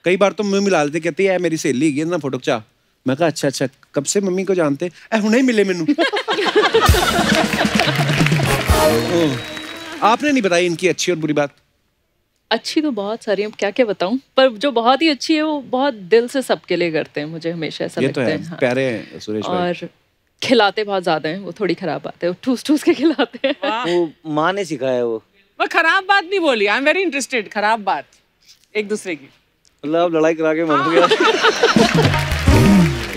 कई बार तो मम्मी मिला लेती कहती है मेरी सहेली है ना फ़ोटो खचा। मैं कहा अच्छा अच्छा कब से मम्मी को जानते? ए हुने ही मिले मेनू। आपने नहीं बताई इनकी अच्छी और बुरी बात? अच्छी तो बहुत सारी हैं क्या क्या बताऊँ? पर जो बहुत ही अच्छी है वो बहुत दिल से सबके लिए करते हैं मुझे हमेशा ऐसा ये तो लगता है है हाँ। प्यारे हैं सुरेश भाई। और खिलाते बहुत ज़्यादा हैं वो थोड़ी खराब बात है वो ठूस ठूस के खिलाते हैं। वो माँ ने सिखाया वो। मैं खराब बात नहीं बोली आई एम वेरी इंटरेस्टेड खराब बात एक दूसरे की। मतलब आप लड़ाई करा के मर गया।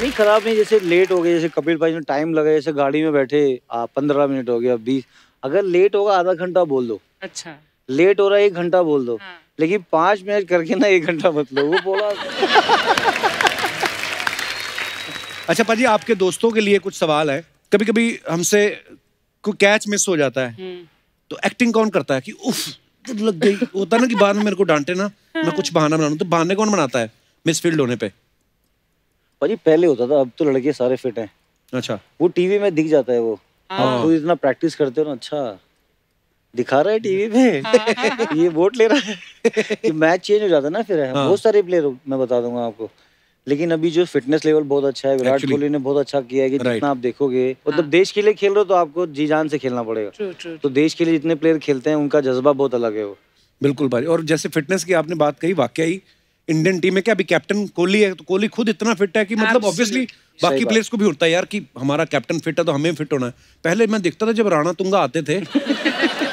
नहीं खराब नहीं जैसे लेट हो गए जैसे कपिल भाई ने टाइम लगा जैसे गाड़ी में बैठे पंद्रह मिनट हो गया बीस। अगर लेट होगा आधा घंटा बोल दो। अच्छा। लेट हो रहा है एक घंटा बोल दो। हाँ। लेकिन पाँच मिनट करके ना एक घंटा मत लो वो बोला। अच्छा पाजी आपके दोस्तों के लिए कुछ सवाल है। कभी कभी हमसे कोई कैच मिस हो जाता है। हम्म। तो एक्टिंग कौन करता है? कि उफ लग गई। होता है ना कि बाद में मेरे को डांटे ना मैं कुछ बहाना बना तो बहाने कौन बनाता है? मिस फ़ील्ड होने पे। भाजी पहले होता था अब तो लड़के सारे फिट हैं। अच्छा। वो टीवी में दिख जाता है वो। हाँ। आप इतना प्रैक्टिस करते हो ना अच्छा। दिखा रहा है टीवी पे? ये वोट ले रहा है। कि मैच चेंज हो जाता है ना फिर। हाँ। बहुत सारे प्लेयर मैं बता दूँगा आपको। लेकिन अभी जो फिटनेस लेवल बहुत अच्छा है विराट कोहली ने बहुत अच्छा किया है कि Right. जितना आप देखोगे मतलब देश के लिए खेल रहे हो तो आपको जी जान से खेलना पड़ेगा। ट्रू ट्रू तो देश के लिए जितने प्लेयर खेलते हैं उनका जज्बा बहुत अलग है वो। बिल्कुल भाई। और जैसे फिटनेस की आपने बात कही वाकई ही इंडियन टीम में क्या अभी कैप्टन कोहली है? तो कोहली खुद इतना फिट है कि मतलब ऑब्वियसली बाकी प्लेयर्स को भी होता है यार कि हमारा कैप्टन फिट है तो हमें फिट होना है। पहले मैं देखता था जब राणा तुंगा आते थे।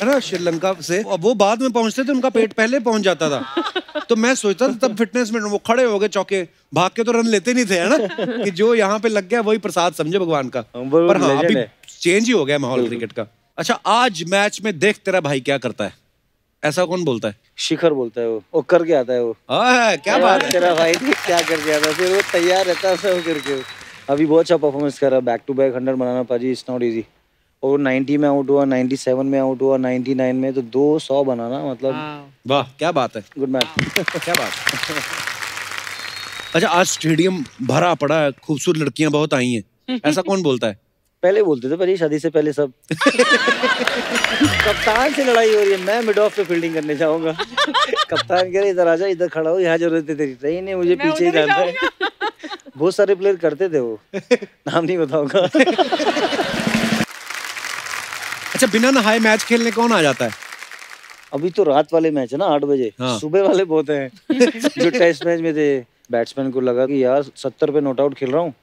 है ना श्रीलंका से। अब वो बाद में पहुँचते थे उनका पेट पहले पहुँच जाता था। तो मैं सोचता था तब फिटनेस में वो खड़े हो गए चौके भाग के तो रन लेते नहीं थे है ना? कि जो यहाँ पे लग गया वही प्रसाद समझे भगवान का। पर हाँ अभी चेंज ही हो गया माहौल क्रिकेट का। अच्छा आज मैच में देख तेरा भाई क्या करता है। ऐसा कौन बोलता है? शिखर बोलता है वो। वो करके आता है वो। हाँ, क्या बात है। तेरा भाई क्या करके आता है? फिर वो तैयार रहता है सब करके। अभी बहुत अच्छा परफॉर्मेंस कर। रहा है बैक टू बैक हंड्रेड बनाना पाजी इट्स नॉट इजी और 90 में आउट हुआ 97 में आउट हुआ 99 में तो दो सौ बनाना मतलब वाह क्या बात है। गुड मैन क्या बात अच्छा आज स्टेडियम भरा पड़ा है खूबसूरत लड़कियाँ बहुत आई हैं। ऐसा कौन बोलता है? पहले बोलते थे भाई शादी से पहले सब। कप्तान से लड़ाई हो रही है मैं मिड ऑफ़ पे फील्डिंग करने जाऊँगा। कप्तान कह रहे इधर आजा इधर खड़ा हो यहाँ ज़रूरत है तेरी नहीं नहीं मुझे पीछे ही ही जाना है। बहुत सारे प्लेयर करते थे वो। नाम नहीं बताऊँगा। अच्छा बिना नहाए मैच खेलने कौन आ जाता है? अभी तो रात वाले मैच है ना आठ बजे। हाँ। सुबह वाले बहुत हैं। जो टेस्ट मैच में थे बैट्समैन को लगा कि यार सत्तर पे नॉट आउट खेल रहा हूँ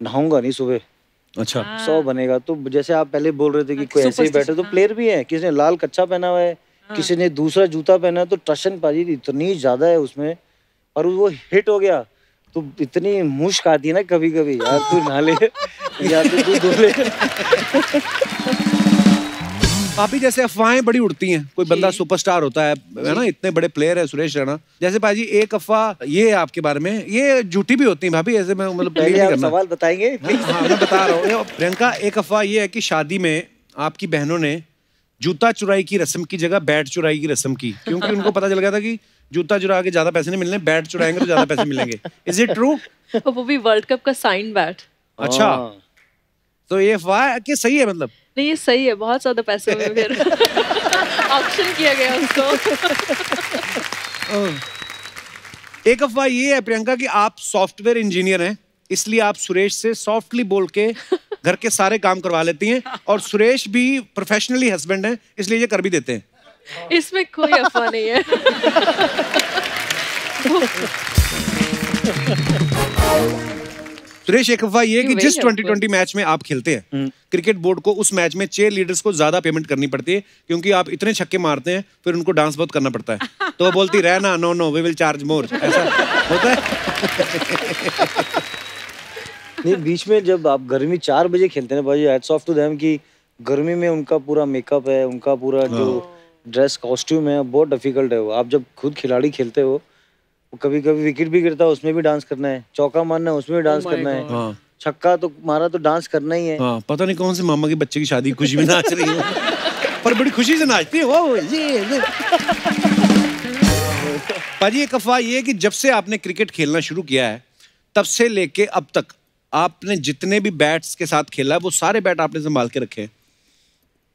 नहाऊँगा नहीं सुबह। अच्छा। सौ बनेगा। तो जैसे आप पहले बोल रहे थे कि कोई ऐसे ही बैठे तो प्लेयर भी है। किसी ने लाल कच्चा पहना हुआ है किसी ने दूसरा जूता पहना है तो टशन पाजी इतनी ज़्यादा है उसमें और वो हिट हो गया। तो इतनी मुश्क आती है ना कभी कभी यार तू नहा ले या तो तू धो ले। पापी जैसे अफवाहें बड़ी उड़ती हैं। कोई बंदा सुपरस्टार होता है है ना? इतने बड़े प्लेयर है सुरेश रैना। जैसे पाजी एक अफवाह ये है आपके बारे में ये झूठी भी होती है भाभी ऐसे मैं मतलब पहले सवाल बताएँगे हाँ मैं बता रहा हूँ। प्रियंका एक अफवाह ये है कि शादी में आपकी बहनों ने जूता चुराई की रस्म की जगह बैट चुराई की रस्म की क्योंकि उनको पता चल गया था कि जूता चुरा के ज़्यादा पैसे नहीं मिलने बैट चुराएँगे तो ज़्यादा पैसे मिलेंगे। इज़ इट ट्रू वो भी वर्ल्ड कप का साइन बैट अच्छा। हाँ। तो ये अफवाह कि सही है मतलब? नहीं ये सही है बहुत ज़्यादा पैसे हुए फिर। ऑप्शन किया गया उसको। एक अफवाह ये है प्रियंका कि आप सॉफ्टवेयर इंजीनियर हैं इसलिए आप सुरेश से सॉफ्टली बोल के घर के सारे काम करवा लेती हैं और सुरेश भी प्रोफेशनली हस्बैंड हैं इसलिए ये कर भी देते हैं। इसमें कोई अफवाह नहीं है। सुरेश एक अफवाह ये कि जिस helpful. 2020 मैच में आप खेलते हैं क्रिकेट बोर्ड को उस मैच में चेयर लीडर्स को ज़्यादा पेमेंट करनी पड़ती है क्योंकि आप इतने छक्के मारते हैं फिर उनको डांस बहुत करना पड़ता है। तो वो बोलती रहना no no we will charge more ऐसा होता है। नहीं बीच में जब आप गर्मी चार बजे खेलते हैं भाई हैट्स ऑफ़ टू देम कि गर्मी में उनका पूरा मेकअप है उनका पूरा जो ड्रेस कॉस्ट्यूम है बहुत डिफ़िकल्ट है वो। आप जब खुद खिलाड़ी खेलते हो कभी कभी विकेट भी गिरता है उसमें भी डांस करना है। चौका मारना है उसमें भी डांस करना है। हाँ। छक्का तो मारा तो डांस करना ही है। हाँ पता नहीं कौन से मामा के बच्चे की शादी खुशी में नाच रही है। पर बड़ी खुशी से नाचती है। वो ये ये। पाजी एक अफवाह ये है कि जब से आपने क्रिकेट खेलना शुरू किया है तब से लेके अब तक आपने जितने भी बैट्स के साथ खेला है वो सारे बैट आपने संभाल के रखे हैं।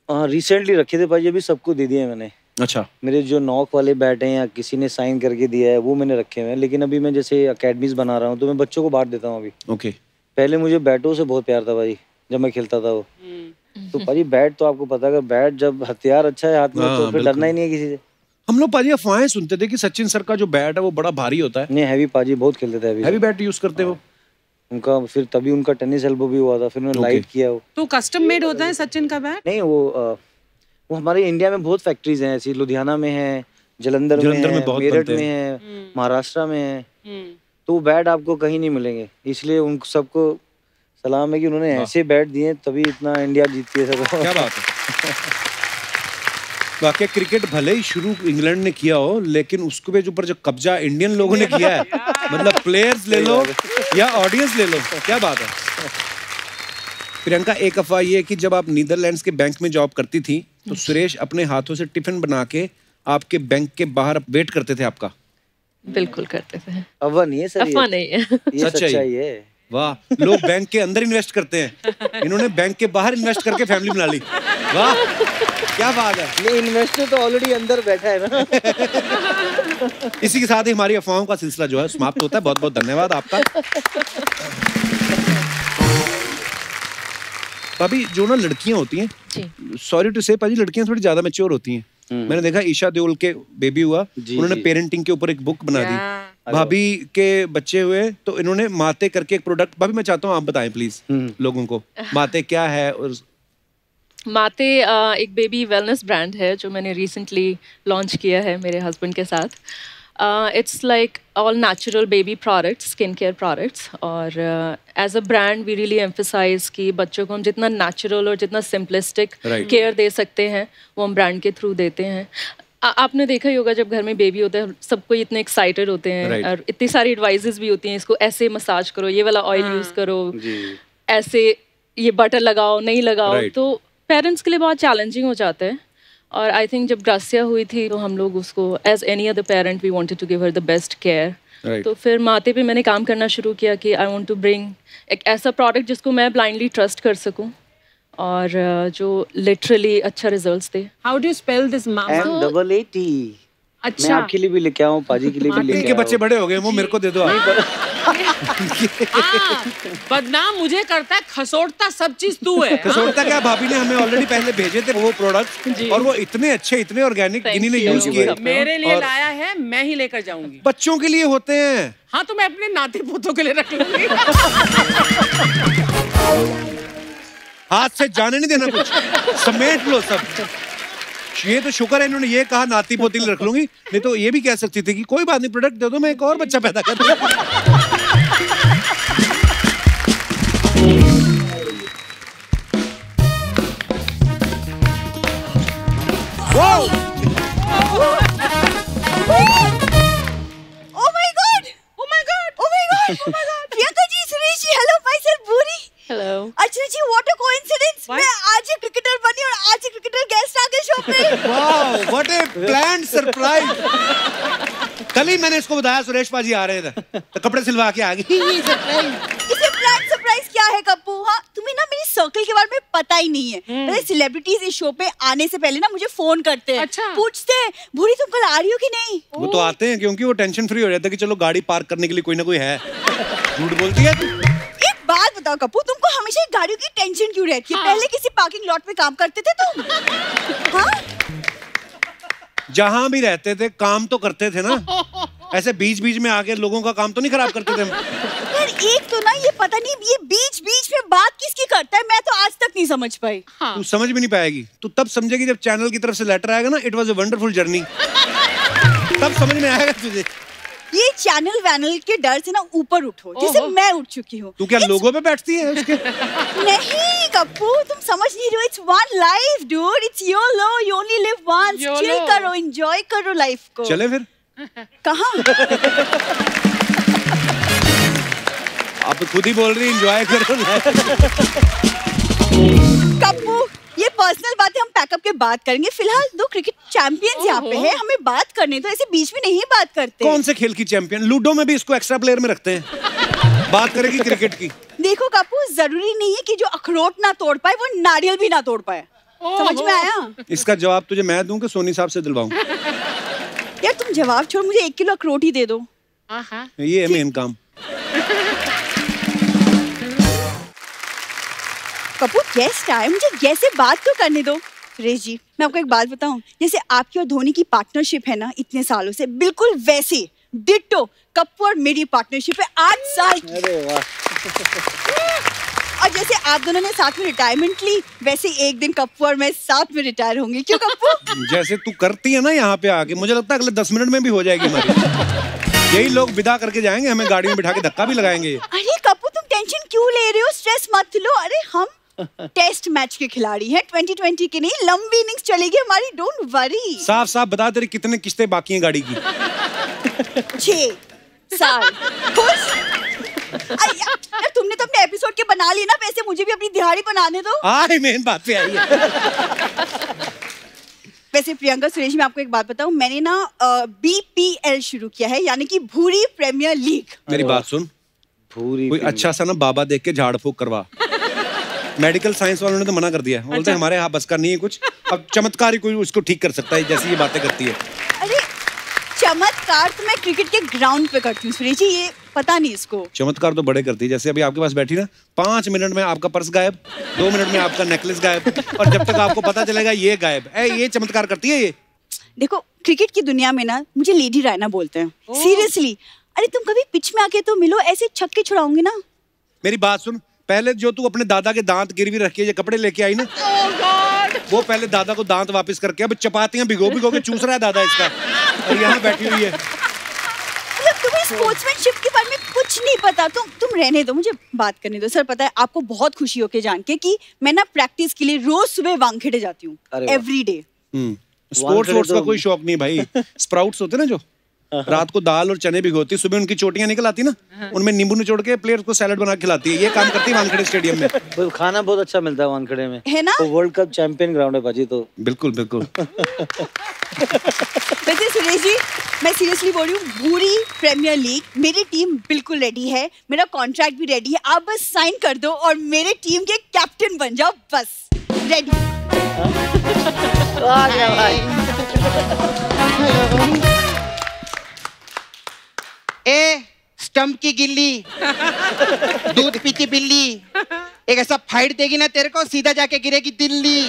हाँ रिसेंटली रखे थे भाई अभी सबको दे दिए मैंने। अच्छा। मेरे जो नॉक वाले बैट हैं या किसी ने साइन करके दिया है वो मैंने रखे हुए हैं। लेकिन अभी मैं जैसे अकेडमीज बना रहा हूँ तो मैं बच्चों को बांट देता हूँ अभी। ओके। पहले मुझे बैटों से बहुत प्यार था भाई जब मैं खेलता था वो। तो भाई बैट तो आपको पता है बैट जब हथियार अच्छा है हाथ में हाँ, तो फिर डरना ही नहीं है किसी से। हम लोग पाजी अफवाहें सुनते थे कि सचिन सर का जो बैट है वो बड़ा भारी होता है। नहीं हैवी पाजी बहुत खेलते थे अभी। हैवी बैट यूज़ करते हो? उनका फिर तभी उनका टेनिस एल्बो भी हुआ था फिर उन्होंने लाइट किया वो। तो कस्टम मेड होता है सचिन का बैट? नहीं वो वो हमारे इंडिया में बहुत फैक्ट्रीज हैं ऐसी लुधियाना में है जलंधर में जलंधर में है बहुत मेरठ में है महाराष्ट्र में है। तो वो बैट आपको कहीं नहीं मिलेंगे। इसलिए उन सबको सलाम है कि उन्होंने ऐसे बैट दिए तभी इतना इंडिया जीतती है सब क्या बात है। वाकई क्रिकेट भले ही शुरू इंग्लैंड ने किया हो लेकिन उसके पे ऊपर जो कब्जा इंडियन लोगों ने किया है मतलब प्लेयर्स ले लो या ऑडियंस ले लो क्या बात है। प्रियंका एक अफवाह ये है कि जब आप नीदरलैंड्स के बैंक में जॉब करती थी तो सुरेश अपने हाथों से टिफ़िन बना के आपके बैंक के बाहर वेट करते थे आपका? बिल्कुल करते थे। अफवाह नहीं है सर अफवाह नहीं है। ये सच्चाई। सच्चाई। है। वाह लोग बैंक के अंदर इन्वेस्ट करते हैं। इन्होंने बैंक के बाहर इन्वेस्ट करके फैमिली बना ली। वाह क्या बात है। ये इन्वेस्टर तो ऑलरेडी अंदर बैठा है ना। इसी के साथ ही हमारी अफवाहों का सिलसिला जो है समाप्त होता है। बहुत बहुत धन्यवाद आपका। भाभी जो ना लड़कियाँ होती हैं सॉरी टू से पाजी लड़कियाँ थोड़ी ज़्यादा मेच्योर होती हैं। मैंने देखा ईशा देओल के बेबी हुआ उन्होंने पेरेंटिंग के ऊपर एक बुक बना दी। भाभी के बच्चे हुए तो इन्होंने माते करके एक प्रोडक्ट भाभी मैं चाहता हूँ आप बताएँ प्लीज़ लोगों को माते क्या है और माते एक बेबी वेलनेस ब्रांड है जो मैंने रिसेंटली लॉन्च किया है मेरे हस्बैंड के साथ। It's like all natural baby products skin care products और as a brand we really emphasize कि बच्चों को हम जितना नेचुरल और जितना सिंपलिस्टिक. केयर दे सकते हैं वो हम ब्रांड के थ्रू देते हैं आ- आपने देखा ही होगा जब घर में बेबी होता है सब कोई इतने एक्साइटेड होते हैं Right. और इतनी सारी एडवाइजेस भी होती हैं इसको ऐसे मसाज करो ये वाला ऑयल यूज़ करो ऐसे ये बटर लगाओ नहीं लगाओ Right. तो पेरेंट्स के लिए बहुत चैलेंजिंग हो जाता है और आई थिंक जब ग्रासिया हुई थी तो हम लोग उसको as any other parent we wanted to give her the best care Right. तो फिर माते पे मैंने काम करना शुरू किया कि आई वांट टू ब्रिंग एक ऐसा प्रोडक्ट जिसको मैं ब्लाइंडली ट्रस्ट कर सकूँ। और uh, जो लिटरली अच्छा results they. How do spell this mama M double A T मैं अच्छा। आपके लिए भी लेके आऊँ पाजी के लिए भी लेके इनके बच्चे बड़े हो गए वो मेरे को दे दो आप। हाँ, बदनाम मुझे करता है खसोटता सब चीज़ तू है? कसौटता क्या भाभी ने हमें ऑलरेडी पहले भेजे थे वो प्रोडक्ट और वो इतने अच्छे इतने ऑर्गेनिक जिन्हीं ने यूज़ किए। मेरे लिए लाया है मैं ही लेकर जाऊँगी। बच्चों के लिए होते हैं। हाँ तो मैं अपने नाते पोतों के लिए रख लूँगी। हाथ से जाने नहीं देना कुछ। समेट लो सब। ये तो शुक्र है इन्होंने ये कहा नाती पोती रख लूँगी नहीं तो ये भी कह सकती थी कि कोई बात नहीं प्रोडक्ट दे दो मैं एक और बच्चा पैदा कर दूँगा Oh my god! Oh my god! Oh my god! Oh my god! जी, सुरेश जी, हेलो भाई सर भूरी। हेलो अच्छा जी, what a coincidence! मैं आज ही क्रिकेटर बनी और आज ही क्रिकेटर गेस्ट आ गए शो पे। वाह व्हाट ए प्लान सरप्राइज़ कल ही मैंने इसको बताया सुरेश पाजी आ रहे थे तो कपड़े सिलवा के आ गई इसे प्लान सरप्राइज़ क्या है कप्पू? हाँ, तुम्हें ना मेरी सर्कल के बारे में पता ही नहीं है। पता सेलिब्रिटीज इस शो पे आने से पहले ना मुझे फ़ोन करते हैं। अच्छा। पूछते हैं, भूरी तुम कल आ रही हो कि नहीं? वो तो आते हैं क्योंकि वो टेंशन फ्री हो जाता है कि चलो गाड़ी पार्क करने के लिए कोई ना कोई है झूठ बोलती है तू बात बताओ कप्पू, तुमको हमेशा गाड़ियों की टेंशन क्यों रहती है? पहले किसी पार्किंग लॉट में काम करते थे तुम? हाँ? जहाँ भी रहते थे काम तो करते थे ना ऐसे बीच बीच में आके लोगों का काम तो नहीं खराब करते थे यार एक तो ना ये पता नहीं ये बीच बीच में बात किसकी करता है मैं तो आज तक नहीं समझ पाई हाँ। तू समझ भी नहीं पाएगी तू तब समझेगी जब चैनल की तरफ़ से लेटर आएगा ना it was a wonderful journey तब समझ में आएगा तुझे ये चैनल वैनल के डर से ना ऊपर उठो जैसे मैं उठ चुकी हूँ। तू क्या it's... लोगों पे बैठती है उसके? नहीं कप्पू तुम समझ नहीं रहे हो it's one life dude it's YOLO you only live once chill करो एंजॉय करो लाइफ को। चले फिर। कहाँ? आप खुद ही बोल रही एंजॉय करो कप्पू ये पर्सनल बातें हम पैकअप के बात करेंगे। फ़िलहाल दो क्रिकेट चैंपियंस यहाँ पे हैं हमें बात करने तो ऐसे बीच में नहीं बात करते। कौन से खेल की चैंपियन लूडो में भी इसको एक्स्ट्रा प्लेयर में रखते हैं। बात करेगी क्रिकेट की। देखो कप्पू ज़रूरी नहीं है कि जो अखरोट ना तोड़ पाए वो नारियल भी ना तोड़ पाए। समझ में आया? इसका जवाब तुझे मैं दूँ कि सोनी साहब से दिलवाऊं? यार तुम जवाब छोड़ मुझे एक किलो अखरोट ही दे दो। ये है मेन काम। कपूर गेस्ट आए मुझे गैस से बात तो करने दो? रेश जी मैं आपको एक बात बताऊँ जैसे आपकी और धोनी की पार्टनरशिप है ना इतने सालों से बिल्कुल वैसे डिट्टो कप्पू और मेरी पार्टनरशिप है आठ साल की। अरे वाह। और जैसे आप दोनों ने साथ में रिटायरमेंट ली वैसे एक दिन कप्पू और मैं साथ में रिटायर होंगे क्यों कप्पू जैसे तू करती है ना यहाँ पे आके मुझे लगता है अगले दस मिनट में भी हो जाएगी हमारी। यही लोग विदा करके जाएँगे हमें गाड़ी में बिठा के धक्का भी लगाएँगे। अरे कप्पू तुम टेंशन क्यों ले रहे हो? स्ट्रेस मत लो। अरे हम टेस्ट मैच के खिलाड़ी हैं। 2020 के नहीं लंबी इनिंग्स चलेगी हमारी डोंट वरी साफ़ साफ़ बता तेरी कितने किस्तें बाकी हैं गाड़ी की। छह साल। खुश? तुमने तो अपने एपिसोड के बना लिए ना वैसे मुझे भी अपनी दिहाड़ी बनाने दो। आए मेन बात पे आई है। वैसे प्रियंका सुरेश मैं आपको एक बात बताऊँ मैंने ना बीपीएल शुरू किया है यानी कि भूरी प्रीमियर लीग। मेरी बात सुन। पूरी कोई अच्छा सा ना बाबा देख के झाड़ फूक करवा। मेडिकल साइंस वालों ने तो मना कर दिया। है। बोलते हमारे यहाँ बस का नहीं है कुछ। अब चमत्कार ही कोई उसको ठीक कर सकता है जैसी ये बातें करती है। अरे चमत्कार तो मैं क्रिकेट के ग्राउंड पे करती हूँ सुरेश जी ये पता नहीं इसको। चमत्कार तो बड़े करती है जैसे अभी आपके पास बैठी ना पाँच मिनट में आपका पर्स गायब दो मिनट में आपका नेकलेस गायब और जब तक आपको पता चलेगा ये गायब। है ये चमत्कार करती है ये? देखो क्रिकेट की दुनिया में ना मुझे लेडी रायना बोलते हैं। सीरियसली अरे तुम कभी पिच में आके तो मिलो ऐसे छक्के छुड़ाओगे ना। मेरी बात सुन पहले जो तू अपने दादा के दांत गिरवी रख के ये कपड़े लेके आई ना वो पहले दादा को दांत वापस करके अब चपातियाँ भिगो भिगो के चूस रहा है दादा इसका और यहाँ बैठी हुई है। स्पोर्ट्समैनशिप के बारे में कुछ नहीं पता। तुम तुम रहने दो मुझे बात करने दो। सर पता है आपको बहुत खुशी होके जान के कि मैं ना प्रैक्टिस के लिए रोज सुबह वांगखेड़े जाती हूँ एवरी डे स्पोर्ट्स का तो- कोई शौक नहीं भाई। स्प्राउट्स होते ना जो? रात को दाल और चने भिगोती सुबह उनकी चोटियाँ निकल आती ना? उनमें नींबू निचोड़ के प्लेयर्स को सैलड बना खिलाती है। ये काम करती है वानखेड़े स्टेडियम में। खाना बहुत अच्छा मिलता है वानखड़े में। है ना? वो वर्ल्ड कप चैंपियन ग्राउंड है बाजी तो। बिल्कुल बिल्कुल। वैसे सुरेश जी मैं सीरियसली बोल रही हूँ पूरी प्रीमियर लीग मेरी टीम बिल्कुल रेडी है मेरा कॉन्ट्रैक्ट भी रेडी है। आप बस साइन कर दो और मेरे टीम के कैप्टन बन जाओ बस। रेडी आ गया भाई। स्टंप की गिल्ली। दूध पीती बिल्ली। एक ऐसा फाइट देगी ना तेरे को सीधा जाके गिरेगी दिल्ली।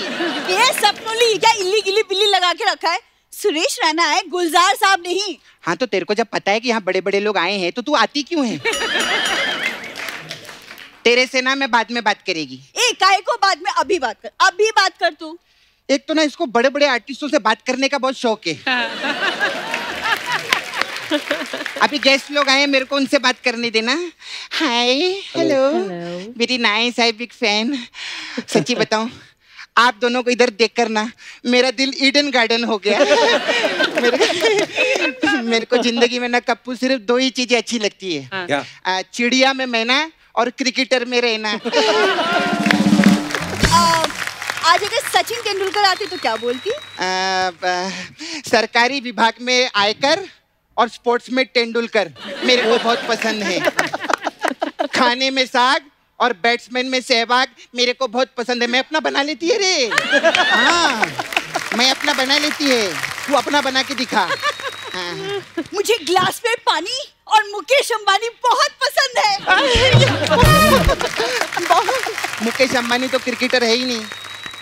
ये सपनोली क्या इल्ली गिल्ली बिल्ली लगा के रखा है? सुरेश रैना है गुलजार साहब नहीं। हाँ तो तेरे को जब पता है कि यहाँ बड़े बड़े लोग आए हैं तो तू आती क्यों है? तेरे से ना मैं बाद में बात करेगी। ए काहे को बाद में अभी बात कर अभी बात कर तू। एक तो ना इसको बड़े बड़े आर्टिस्टों से बात करने का बहुत शौक है। अभी गेस्ट लोग आए मेरे को उनसे बात करने देना। Hi hello very nice I big fan सच्ची बताऊँ आप दोनों को इधर देख कर ना मेरा दिल ईडन गार्डन हो गया। मेरे, मेरे को ज़िंदगी में ना कप्पू सिर्फ़ दो ही चीज़ें अच्छी लगती है। क्या? चिड़िया में मैना और क्रिकेटर में रहना। आज अगर सचिन तेंदुलकर आते तो क्या बोलती? आ, ब- सरकारी विभाग में आयकर और स्पोर्ट्स में तेंदुलकर मेरे को बहुत पसंद है। खाने में साग और बैट्समैन में सहवाग मेरे को बहुत पसंद है। मैं अपना बना लेती है रे। हाँ मैं अपना बना लेती है। तू अपना बना के दिखा। हाँ। मुझे ग्लास में पानी और मुकेश अंबानी बहुत पसंद है। मुकेश अंबानी तो क्रिकेटर है ही नहीं।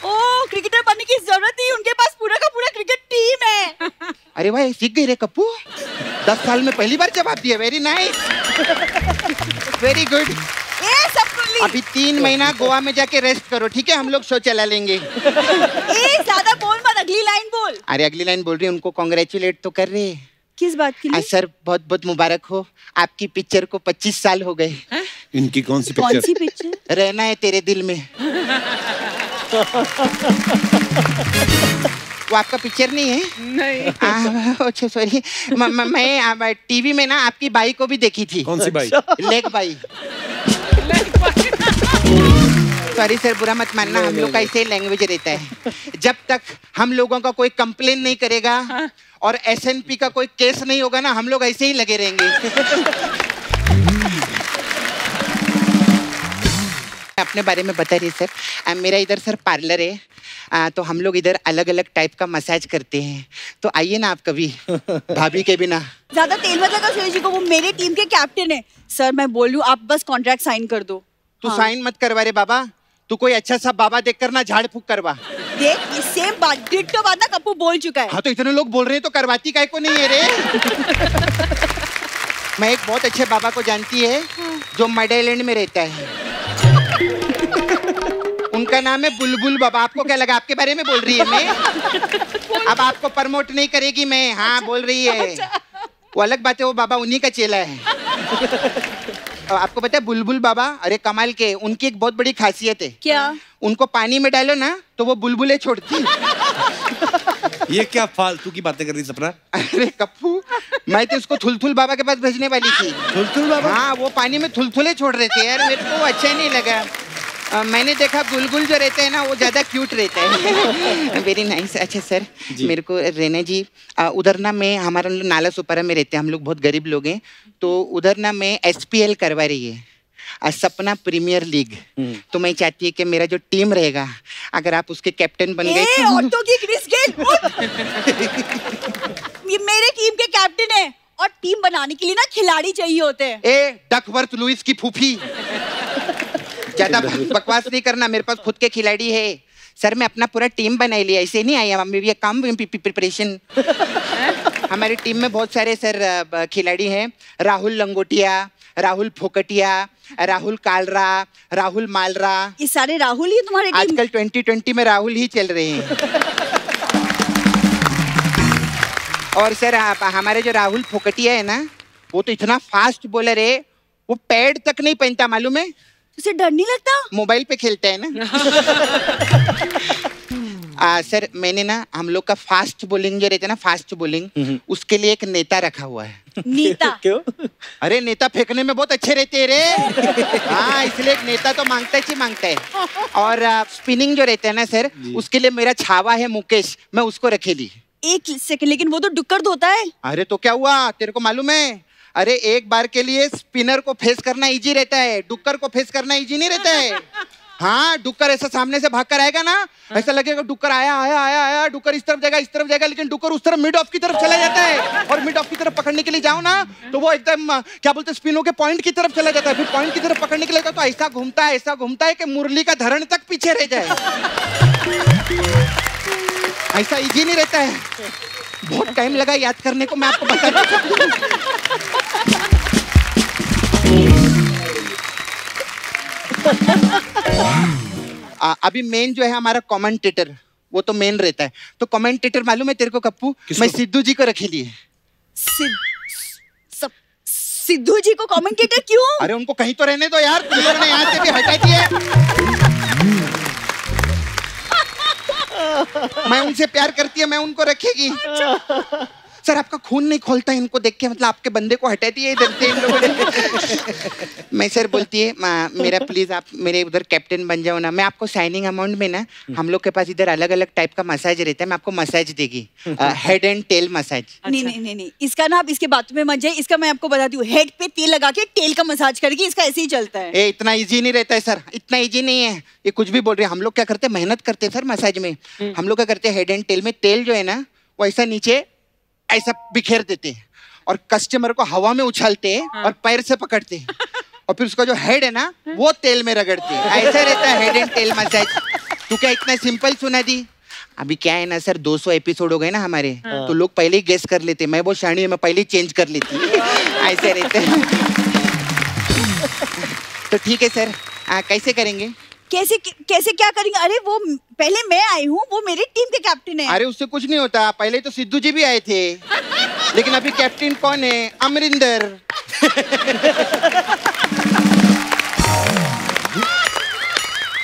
ओ क्रिकेटर बनने की ज़रूरत नहीं उनके पास पूरा का पूरा क्रिकेट टीम है। अरे भाई सीख गई रे कप्पू। दस साल में पहली बार जवाब दिया वेरी नाइस वेरी गुड ए सपनुली अभी तीन महीना गोवा में जाके रेस्ट करो ठीक है? हम लोग शो चला लेंगे। ए ज़्यादा बोल मत अगली लाइन बोल। अरे अगली लाइन बोल रही हूँ उनको कॉन्ग्रेचुलेट तो कर रहे। किस बात के आज सर बहुत बहुत मुबारक हो। आपकी पिक्चर को 25 साल हो गए। इनकी कौन सी पिक्चर कौन सी पिक्चर रहना है तेरे दिल में। वो आपका पिक्चर नहीं है? नहीं। अच्छा सॉरी म- म- मैं टीवी में ना आपकी बाई को भी देखी थी। कौन सी bye? Leg bye. Sorry sir बुरा मत मानना हम लोग का ऐसे लैंग्वेज रहता है। जब तक हम लोगों का कोई कंप्लेन नहीं करेगा और एसएनपी का कोई केस नहीं होगा ना हम लोग ऐसे ही लगे रहेंगे। अपने बारे में बता रही सर। आ, मेरा इधर सर पार्लर है। आ, तो हम लोग इधर अलग अलग टाइप का मसाज करते हैं। तो आइए ना आप कभी भाभी के बिना। ज़्यादा तेल मत लगा सुरेश जी को वो मेरे टीम के कैप्टन है। सर मैं बोल रही आप बस कॉन्ट्रैक्ट साइन कर दो। तू हाँ। साइन मत करवा रे बाबा। तू कोई अच्छा सा बाबा देख कर ना झाड़ फूक करवा। देख ये सेम बात डिट्टो बात ना कप्पू बोल चुका है। हाँ तो इतने लोग बोल रहे हैं तो करवाती काय को नहीं है रे। मैं एक बहुत अच्छे बाबा को जानती है। जो मडेलैंड में रहता है। उनका नाम है बुलबुल बाबा। आपको क्या लगा? आपके बारे में बोल रही है मैं? अब आपको प्रमोट नहीं करेगी मैं। हाँ बोल रही है। वो अलग बात है वो बाबा उन्हीं का चेला है। आपको पता है बुलबुल बाबा अरे कमाल के उनकी एक बहुत बड़ी खासियत है। क्या? उनको पानी में डालो ना तो वो बुलबुले छोड़ती। ये क्या फालतू की बातें कर रही सपना? अरे कप्पू मैं तो उसको थुलथुल बाबा के पास भेजने वाली थी। थुलथुल बाबा? हाँ वो पानी में थुलथुले छोड़ रहे थे यार मेरे को अच्छा नहीं लगा। अ, मैंने देखा गुलगुल जो रहते हैं ना वो ज़्यादा क्यूट रहता है। वेरी नाइस अच्छा सर मेरे को रेना जी उधर ना मैं हमारा नाला सुपारा में रहते हैं हम लोग बहुत गरीब लोग हैं तो उधर ना मैं एसपीएल करवा रही है। सपना प्रीमियर लीग। तो मैं चाहती है कि मेरा जो टीम रहेगा अगर आप उसके कैप्टन बन गए ऑटो की क्रिस गेल ये मेरे टीम के कैप्टन है और टीम बनाने के लिए ना खिलाड़ी चाहिए होते हैं। ए डकवर्थ लुइस की फूफी। ज़्यादा बकवास नहीं करना मेरे पास खुद के खिलाड़ी है। सर मैं अपना पूरा टीम बना लिया ऐसे नहीं आया मेरी काम प्रिपरेशन। हमारी टीम में बहुत सारे सर खिलाड़ी हैं। राहुल लंगोटिया राहुल फोकटिया राहुल कालरा राहुल मालरा। ये सारे राहुल ही तुम्हारे आजकल 2020 में राहुल ही चल रहे हैं। और सर आप हमारे जो राहुल फोकटिया है ना वो तो इतना फास्ट बॉलर है वो पैड तक नहीं पहनता मालूम है? उसे डर नहीं लगता? मोबाइल पे खेलता है ना। सर मैंने ना हम लोग का फास्ट बोलिंग जो रहता है ना फास्ट बोलिंग उसके लिए एक नेता रखा हुआ है। नेता? क्यों? अरे नेता फेंकने में बहुत अच्छे रहते हैं रे। हाँ इसलिए एक नेता तो माँगता ही माँगता है। और स्पिनिंग जो रहता है ना सर उसके लिए मेरा छावा है मुकेश। मैं उसको रखेली एक सेकंड लेकिन वो तो डुक्कर धोता है। अरे तो क्या हुआ? तेरे को मालूम है? अरे एक बार के लिए स्पिनर को फेस करना इजी रहता है डुक्कर को फेस करना इजी नहीं रहता है। हाँ डुक्कर ऐसा सामने से भाग कर आएगा ना? ऐसा लगेगा डुक्कर आया आया आया आया डुक्कर इस तरफ़ जाएगा इस तरफ़ जाएगा लेकिन डुक्कर उस तरफ़ मिड ऑफ़ की तरफ़ चला जाता है। और मिड ऑफ़ की तरफ़ पकड़ने के लिए जाओ ना तो वो एकदम क्या बोलते हैं स्पिनों के पॉइंट की तरफ़ चला जाता है। फिर पॉइंट की तरफ़ पकड़ने के लिए तो ऐसा घूमता है ऐसा घूमता है कि मुरली का धरण तक पीछे रह जाए। ऐसा इजी नहीं रहता है। बहुत टाइम लगा याद करने को मैं आपको बता आ, अभी मेन जो है हमारा कमेंटेटर वो तो मेन रहता है। तो कमेंटेटर मालूम है तेरे को कप्पू? मैं सिद्धू जी को रखे लिए सिद्धू जी को कमेंटेटर क्यों? अरे उनको कहीं तो रहने दो यार ने यहाँ से भी हटा दिए मैं उनसे प्यार करती है मैं उनको रखेगी। सर आपका खून नहीं खोलता है इनको देख के? मतलब आपके बंदे को हटा दिए इधर से इन लोगों ने। मैं सर बोलती है मेरा प्लीज़ आप मेरे उधर कैप्टन बन जाओ ना। मैं आपको साइनिंग अमाउंट में ना हम लोग के पास इधर अलग अलग टाइप का मसाज रहता है मैं आपको मसाज देगी। हेड एंड टेल मसाज नहीं नहीं नहीं नहीं इसका ना आप इसके बातों में मत जाइए इसका मैं आपको बताती हूँ हेड पे तेल लगा के टेल का मसाज करेगी इसका ऐसे ही चलता है। ए इतना इजी नहीं रहता है सर। इतना इजी नहीं है। ये कुछ भी बोल रहे हैं हम लोग क्या करते हैं? मेहनत करते हैं सर मसाज में। हम लोग क्या करते हैं? हेड एंड टेल में तेल जो है ना वो ऐसा नीचे ऐसा बिखेर देते हैं और कस्टमर को हवा में उछालते हैं और पैर से पकड़ते हैं। और फिर उसका जो हेड है ना वो तेल में रगड़ते हैं। ऐसा रहता है हेड एंड टेल मसाज तू क्या इतना सिंपल सुना दी? अभी क्या है ना सर 200 एपिसोड हो गए ना हमारे तो लोग पहले ही गेस कर लेते मैं बहुत शानी हूँ मैं पहले ही चेंज कर लेती ऐसे रहते तो ठीक है सर। आ, कैसे करेंगे? कैसे कैसे क्या करेंगे? अरे वो पहले मैं आई हूँ, वो मेरी टीम के कैप्टन है। अरे उससे कुछ नहीं होता, पहले तो सिद्धू जी भी आए थे। लेकिन अभी कैप्टन कौन है? अमरिंदर।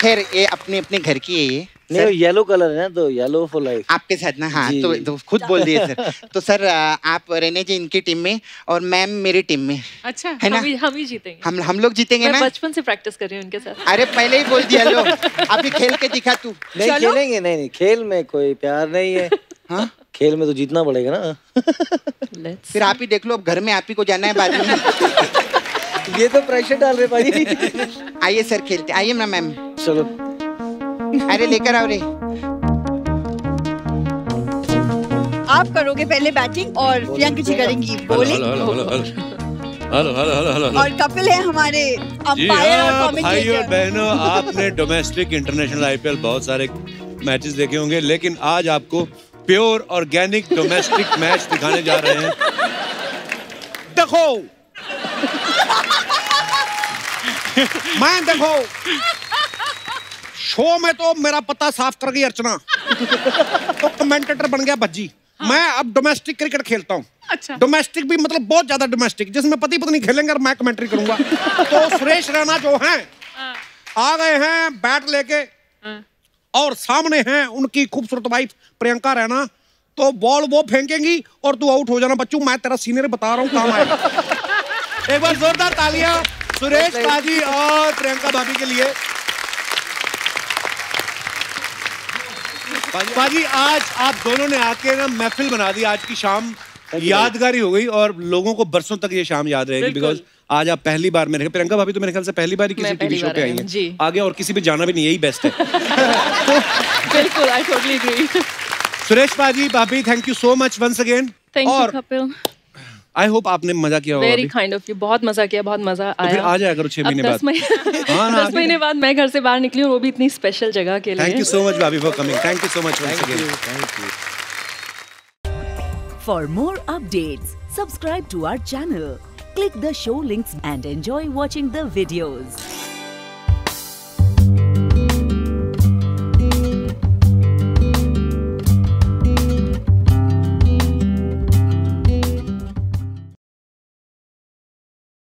खैर, ये अपने अपने घर की है ये। नहीं वो येलो कलर है ना तो येलो फॉर लाइफ आपके साथ ना हाँ तो, तो खुद बोल दिए सर। तो सर आप रहने जी इनकी टीम में और मैम मेरी टीम में। अच्छा है ना? हम ही हम ही जीतेंगे। हम हम लोग जीतेंगे मैं ना? बचपन से प्रैक्टिस कर रही हूँ उनके साथ। अरे पहले ही बोल दिया लो। अभी खेल के दिखा तू। नहीं खेलेंगे नहीं नहीं खेल में कोई प्यार नहीं है। हाँ? खेल में तो जीतना पड़ेगा ना। फिर आप ही देख लो अब घर में आप ही को जाना है बाद में। ये तो प्रेशर डाल रहे भाई। आइए सर खेलते आइए ना मैम। चलो। अरे लेकर आओ रे। आप करोगे पहले बैटिंग और प्रियंका जी करेंगी bowling hello hello hello hello. और कपिल है हमारे अंपायर और भाई और बहनों आपने डोमेस्टिक इंटरनेशनल आईपीएल बहुत सारे मैचेस देखे होंगे लेकिन आज आपको प्योर ऑर्गेनिक डोमेस्टिक मैच दिखाने जा रहे हैं। देखो। मैं देखो। शो में तो मेरा पता साफ़ कर गई अर्चना। तो कमेंटेटर बन गया भज्जी। हाँ। मैं अब डोमेस्टिक क्रिकेट खेलता हूँ। अच्छा। डोमेस्टिक भी मतलब बहुत ज़्यादा डोमेस्टिक जिसमें पति पत्नी खेलेंगे और मैं कमेंट्री करूँगा। तो सुरेश रैना जो हैं आ गए हैं बैट लेके और सामने हैं उनकी खूबसूरत वाइफ प्रियंका रैना। तो बॉल वो फेंकेंगी और तू आउट हो जाना। बच्चू मैं तेरा सीनियर बता रहा हूँ काम आएगा एक बार जोरदार तालियाँ सुरेश बाजी और प्रियंका भाभी के लिए। बाजी आज आप दोनों ने आके ना महफिल बना दी। आज की शाम यादगारी हो गई और लोगों को बरसों तक ये शाम याद रहेगी बिकॉज़ आज आप पहली बार मेरे प्रियंका भाभी तो मेरे ख्याल से पहली बार ही किसी टीवी शो पे आई हैं। आगे और किसी पे जाना भी नहीं यही बेस्ट है। बिल्कुल आई टोटली एग्री सुरेश पाजी भाभी thank you so much once again thank you और कपिल। आई होप आपने मज़ा किया होगा वेरी काइंड ऑफ़ यू बहुत मज़ा किया बहुत मज़ा आया तो फिर आ जाया करो छह महीने दस बाद। महीने हाँ ना, दस महीने बाद मैं घर से बाहर निकली हूँ वो भी इतनी स्पेशल जगह के लिए। थैंक यू सो मच भाभी for coming thank you so much thank you thank you for more updates subscribe to our channel click the show links and enjoy watching the videos.